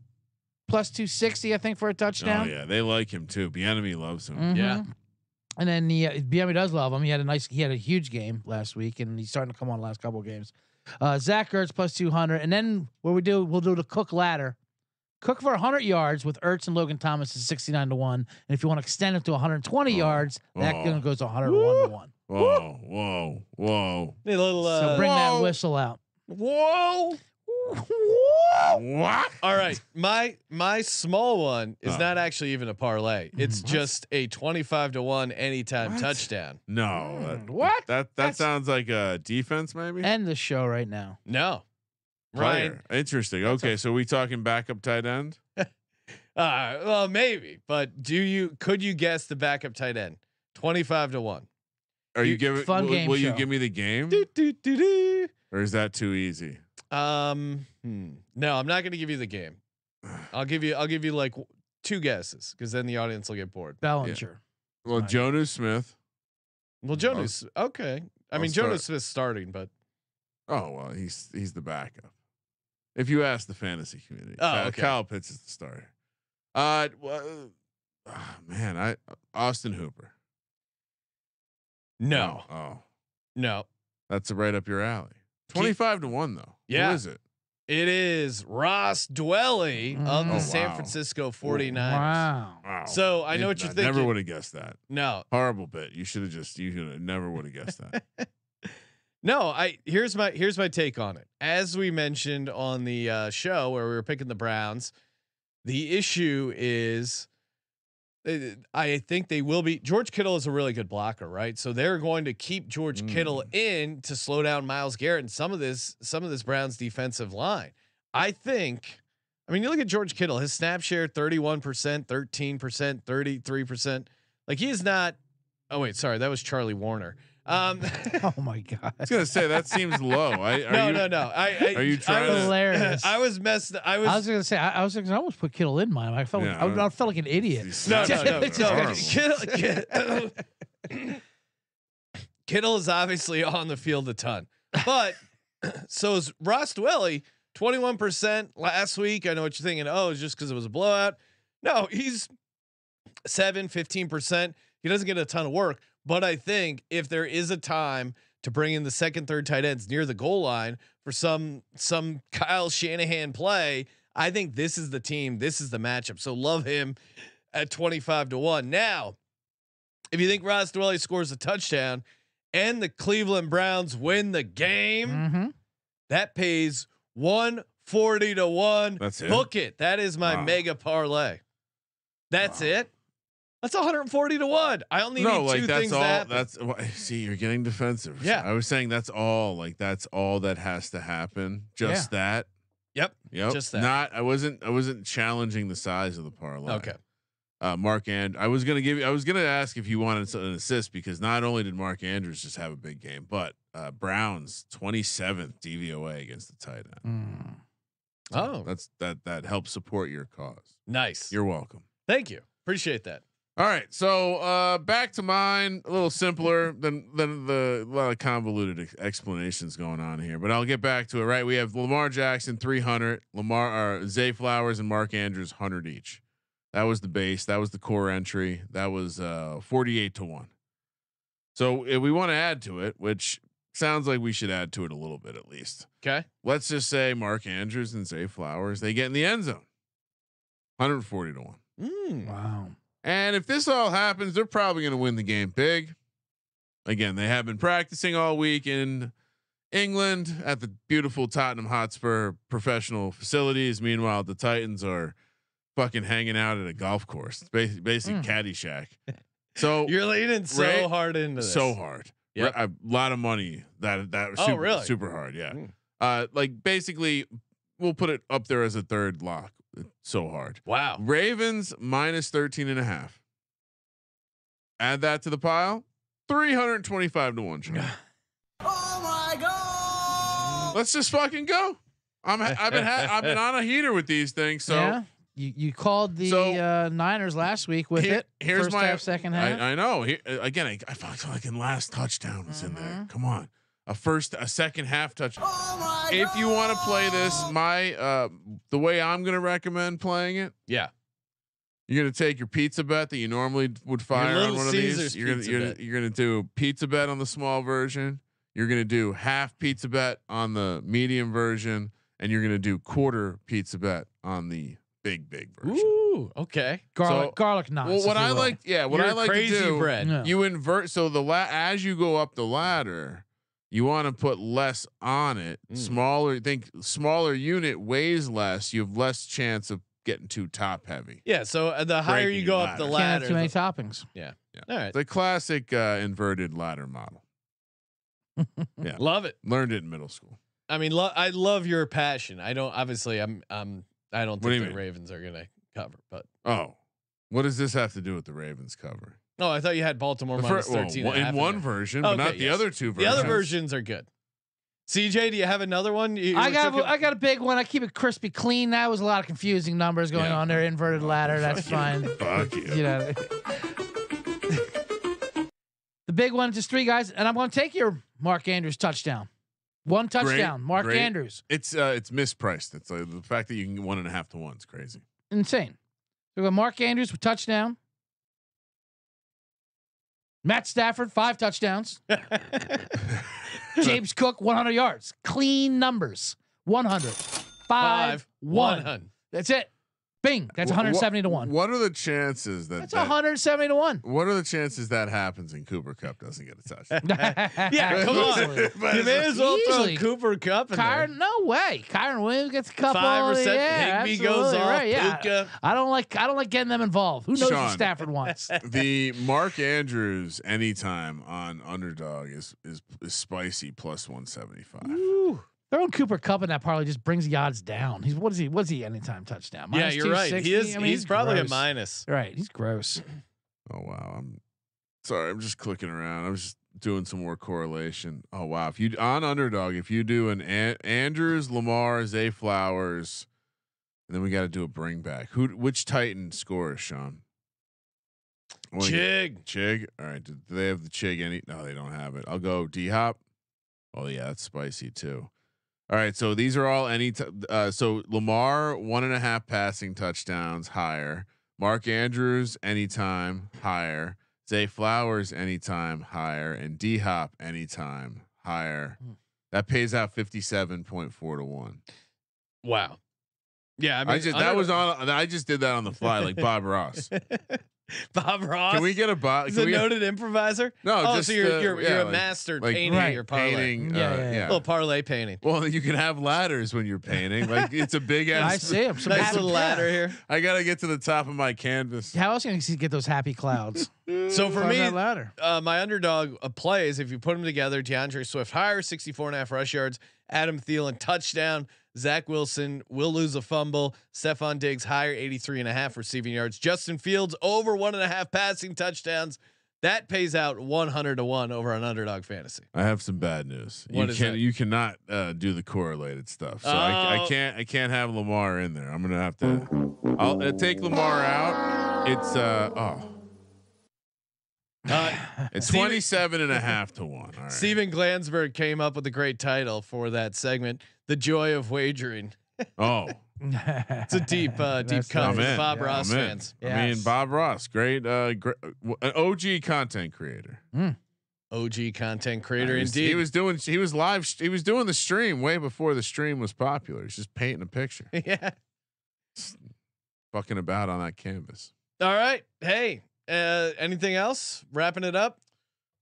plus two sixty, I think, for a touchdown. Oh yeah, they like him too. Bieniemy loves him. Mhm. Yeah. And then the uh, Bieniemy does love him. He had a nice. He had a huge game last week, and he's starting to come on the last couple of games. Uh, Zach Ertz plus two hundred, and then what we do, we'll do the Cook ladder. Cook for 100 yards with Ertz and Logan Thomas is 69 to 1. And if you want to extend it to 120 Oh. yards, that Oh. goes to 101 to 1. Whoa, whoa, whoa. A little uh, So bring whoa, that whistle out. Whoa. What? All right, my my small one is Oh. not actually even a parlay. It's just a twenty-five to one anytime What? touchdown. No. That, Mm, what? That that That's- sounds like a defense, maybe. End the show right now. No, Ryan. Player. Interesting. Okay, so we talking backup tight end? Uh, well, maybe, but do you could you guess the backup tight end? Twenty-five to one. Are you, You- giving? fun will, game will you give me the game, Do, do, do, do. or is that too easy? Um, hmm. no, I'm not going to give you the game. I'll give you. I'll give you like two guesses because then the audience will get bored. Bellinger. Well, Fine. Jonnu Smith. Well, Jonnu. Okay. I I'll mean, start- Jonnu Smith's starting, but Oh well, he's he's the backup. If you ask the fantasy community, Oh, Kyle, okay. Kyle Pitts is the starter. Uh, well, ah, man, I Austin Hooper. no, Oh, no. that's right up your alley. Twenty-five to one though. Yeah. Who is it? It is Ross Dwelley of Mhm. the Oh, San wow. Francisco 49ers. Wow. Wow. So I know what you're thinking. Never would have guessed that. No, Horrible bit. You should have just. You should never would have guessed that. no. I here's my here's my take on it. As we mentioned on the uh, show where we were picking the Browns, the issue is, uh, I think they will be. George Kittle is a really good blocker, right? So they're going to keep George Kittle in to slow down Myles Garrett and some of this some of this Browns defensive line. I think. I mean, you look at George Kittle, his snap share 31%, 13%, 33%. Like he is not Oh wait, sorry, that was Charlie Woerner. Um Oh my God. I was gonna say that seems low. I, are no, you, no, no. I, I are you I trying was, to- Hilarious. I was messed. I was. I was gonna say I, I was gonna almost put Kittle in mine. I felt Yeah, like, I, I felt like an idiot. No, no, no, are no. Kittle, Kittle, Kittle is obviously on the field a ton, but so is Ross Dwelley. Twenty-one percent last week. I know what you're thinking. Oh, it's just because it was a blowout. No, he's seven, 15 percent. He doesn't get a ton of work, but I think if there is a time to bring in the second, third tight ends near the goal line for some some Kyle Shanahan play, I think this is the team. This is the matchup. So love him at 25 to 1. Now, if you think Ross Dwelley scores a touchdown and the Cleveland Browns win the game, Mm-hmm. that pays 140 to 1. That's it? Book it. That is my Wow. mega parlay. That's Wow. it. That's 140 to 1. I only no, need like two that's things all. to happen. That's wh- see, you're getting defensive. Yeah. I was saying that's all. Like that's all that has to happen. Just that. Yep. Yep. Just that. Not. I wasn't. I wasn't challenging the size of the parlay. Okay. Uh, Mark and I was gonna give you. I was gonna ask if you wanted an assist because not only did Mark Andrews just have a big game, but uh, Browns twenty seventh DVOA against the tight end. Mm. So Oh. that's that. That helps support your cause. Nice. You're welcome. Thank you. Appreciate that. All right, so uh, back to mine. A little simpler than than the a lot of convoluted ex- explanations going on here, but I'll get back to it. Right, we have Lamar Jackson three hundred, Lamar uh, Zay Flowers and Mark Andrews hundred each. That was the base. That was the core entry. That was uh, forty eight to one. So if we want to add to it, which sounds like we should add to it a little bit at least. Okay. Let's just say Mark Andrews and Zay Flowers they get in the end zone, hundred forty to one. Mm. Wow. And if this all happens, they're probably going to win the game big. Again, they have been practicing all week in England at the beautiful Tottenham Hotspur professional facilities. Meanwhile, the Titans are fucking hanging out at a golf course. It's basic, basic Mm. Caddyshack. So You're leaning so Ray- hard into this. so hard. Yep. A lot of money. That that Oh, super, really? super hard. Yeah. Mm. Uh, like basically, we'll put it up there as a third lock. It's so hard. Wow. Ravens minus 13 and a half. Add that to the pile. 325 to 1 Sean. Oh my god. Let's just fucking go. I'm I've been ha- I've been on a heater with these things. So yeah. You you called the So- uh, Niners last week with Here- it. here's First my half, second half. I, I know. Here, uh, again, I, I felt like in last touchdown was in there. Mhm. Come on. A first a second half touch. if you want to play this, my uh the way I'm going to recommend playing it, Yeah. You're gonna take your pizza bet that you normally would fire on Little one of these. You're gonna you're, you're gonna do pizza bet on the small version. You're gonna do half pizza bet on the medium version, and you're gonna do quarter pizza bet on the big big version. Ooh. Okay. garlic so- garlic knots. well, what I will. like, yeah, what I You're like crazy to do, bread. You invert. So the la- as you go up the ladder, you want to put less on it. Mm. Smaller, think smaller unit weighs less. You have less chance of getting too top heavy. Yeah. So uh, the higher Breaking you go your up the ladder. Can't have too many the- toppings. all right. The classic uh, inverted ladder model. Yeah. Love it. Learned it in middle school. I mean, lo- I love your passion. I don't. Obviously, I'm. I'm. I don't What do think the mean? Ravens are gonna cover. But Oh, what does this have to do with the Ravens cover? No, I thought you had Baltimore The minus fir- well, thirteen. one- in one there. version, but not the yes. other two Versions. The other versions are good. CJ, do you have another one? You- I got took a, I got a big one. I keep it crispy clean. That was a lot of confusing numbers going Yeah. on there. Inverted ladder. That's fine. Fuck you. you know. the big one, just three guys, and I'm going to take your Mark Andrews touchdown. One touchdown, Mark great. Andrews. It's uh, it's mispriced. It's uh, the fact that you can get one and a half to one is crazy. Insane. We got Mark Andrews with touchdown. Matt Stafford, five touchdowns. James Cook, 100 yards. Clean numbers. 100. Five, five one. one. That's it. Bing. That's Wha- 170 to 1. What are the chances that, That's that 170 to 1. what are the chances that happens and Cooper Kupp doesn't get a touchdown? Yeah, come on. But you may as well Easily. throw Cooper Kupp in there. Kyren, no way. Kyren Williams gets a couple. Five receptions. yeah, Higbee goes absolutely off. Right, yeah. Puka. I don't like. I don't like getting them involved. Who knows Sean. what Stafford wants? the Mark Andrews anytime on underdog is is, is spicy plus one seventy five. Ooh. Throwing Cooper Kupp in that parlay just brings the odds down. He's what is he? What's he anytime touchdown? Yeah, you're right. He is. I mean, he's, probably gross. a minus. Right, he's gross. Oh wow, I'm sorry. I'm just clicking around. I was just doing some more correlation. Oh wow, if you on underdog, if you do an, An- Andrews, Lamar, Zay Flowers, and then we got to do a bring back. Who? Which Titan scores, Sean? Well, you- Chig. Chig. All right. Do do they have the Chig? Any? No, they don't have it. I'll go D Hop. Oh yeah, that's spicy too. All right. So these are all any. T- uh, so Lamar one and a half passing touchdowns higher. Mark Andrews anytime higher. Zay Flowers anytime higher, and D Hop anytime higher. Hmm. That pays out fifty seven point four to one. Wow. Yeah, I I, mean, just that was on. I just did that on the fly, like Bob Ross. Bob Ross. Can we get a Bob? He's a we- noted improviser. No, oh, just so you're uh, you're, yeah, you're a master like painting Right. your parlay. painting. Yeah, uh, yeah, yeah. Little parlay painting. Well, you can have ladders when you're painting. Like it's a big ass. I see him. Some Nice happy- little yeah. ladder here. I gotta get to the top of my canvas. How else can you get those happy clouds? So for Climb me, that ladder. uh, my underdog uh, plays, if you put them together, D'Andre Swift higher, 64 and a half rush yards, Adam Thielen touchdown. Zach Wilson will lose a fumble. Stephon Diggs higher 83 and a half receiving yards. Justin Fields over one and a half passing touchdowns. That pays out 100 to one over on underdog fantasy. I have some bad news. What you is can you cannot uh, do the correlated stuff. So I, I Oh. can't I can't have Lamar in there. I'm gonna have to. I'll uh, take Lamar out. It's uh oh, Uh, it's Steven- 27 and a half to one. All right. Steven Glansberg came up with a great title for that segment, "The Joy of Wagering." Oh, It's a deep, uh, deep cut I'm for. Bob Yeah. Ross I'm in. fans. I mean, Bob Ross, great, uh, great, an OG content creator. OG content creator, he was, indeed. He was doing, he was live, he was doing the stream way before the stream was popular. He's just painting a picture, yeah. fucking about on that canvas. All right. Hey, uh, anything else? Wrapping it up.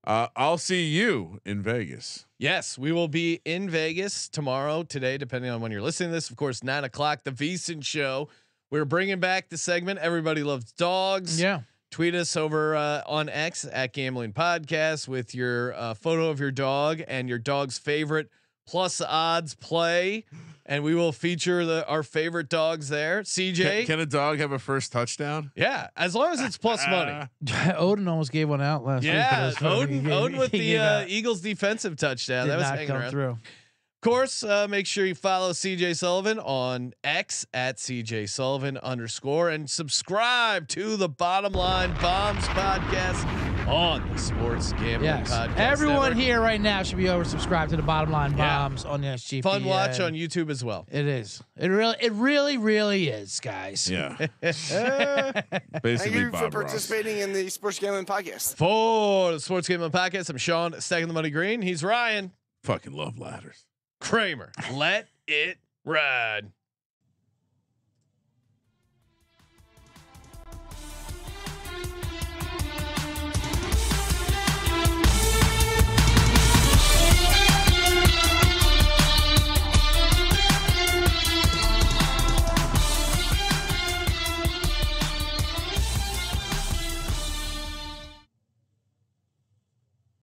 Uh, I'll see you in Vegas. Yes, we will be in Vegas tomorrow, today, depending on when you're listening to this. Of course, nine o'clock, the Veasan Show. We're bringing back the segment. Everybody loves dogs. yeah. Tweet us over uh, on X at Gambling Podcast with your uh, photo of your dog and your dog's favorite plus odds play, and we will feature the our favorite dogs there. CJ, Can, can a dog have a first touchdown? yeah, as long as it's plus money. Odin almost gave one out last week. Yeah, that's what he Odin, gave- Odin with the uh. Eagles defensive touchdown Did that was not hanging come around. through. Of course, uh, make sure you follow CJ Sullivan on X at CJ Sullivan underscore and subscribe to the Bottom Line Bombs podcast on the Sports Gambling Yes. Podcast. Everyone Network. here right now should be over subscribed to the bottom line Yeah. bombs on the SGP. Fun watch on YouTube as well. It is. It really, it really, really is, guys. Yeah, Thank basically you for Bob Ross. participating in the Sports Gambling Podcast. For the Sports Gambling Podcast, I'm Sean, stacking the money green. He's Ryan Fucking love ladders. Kramer. Let it ride.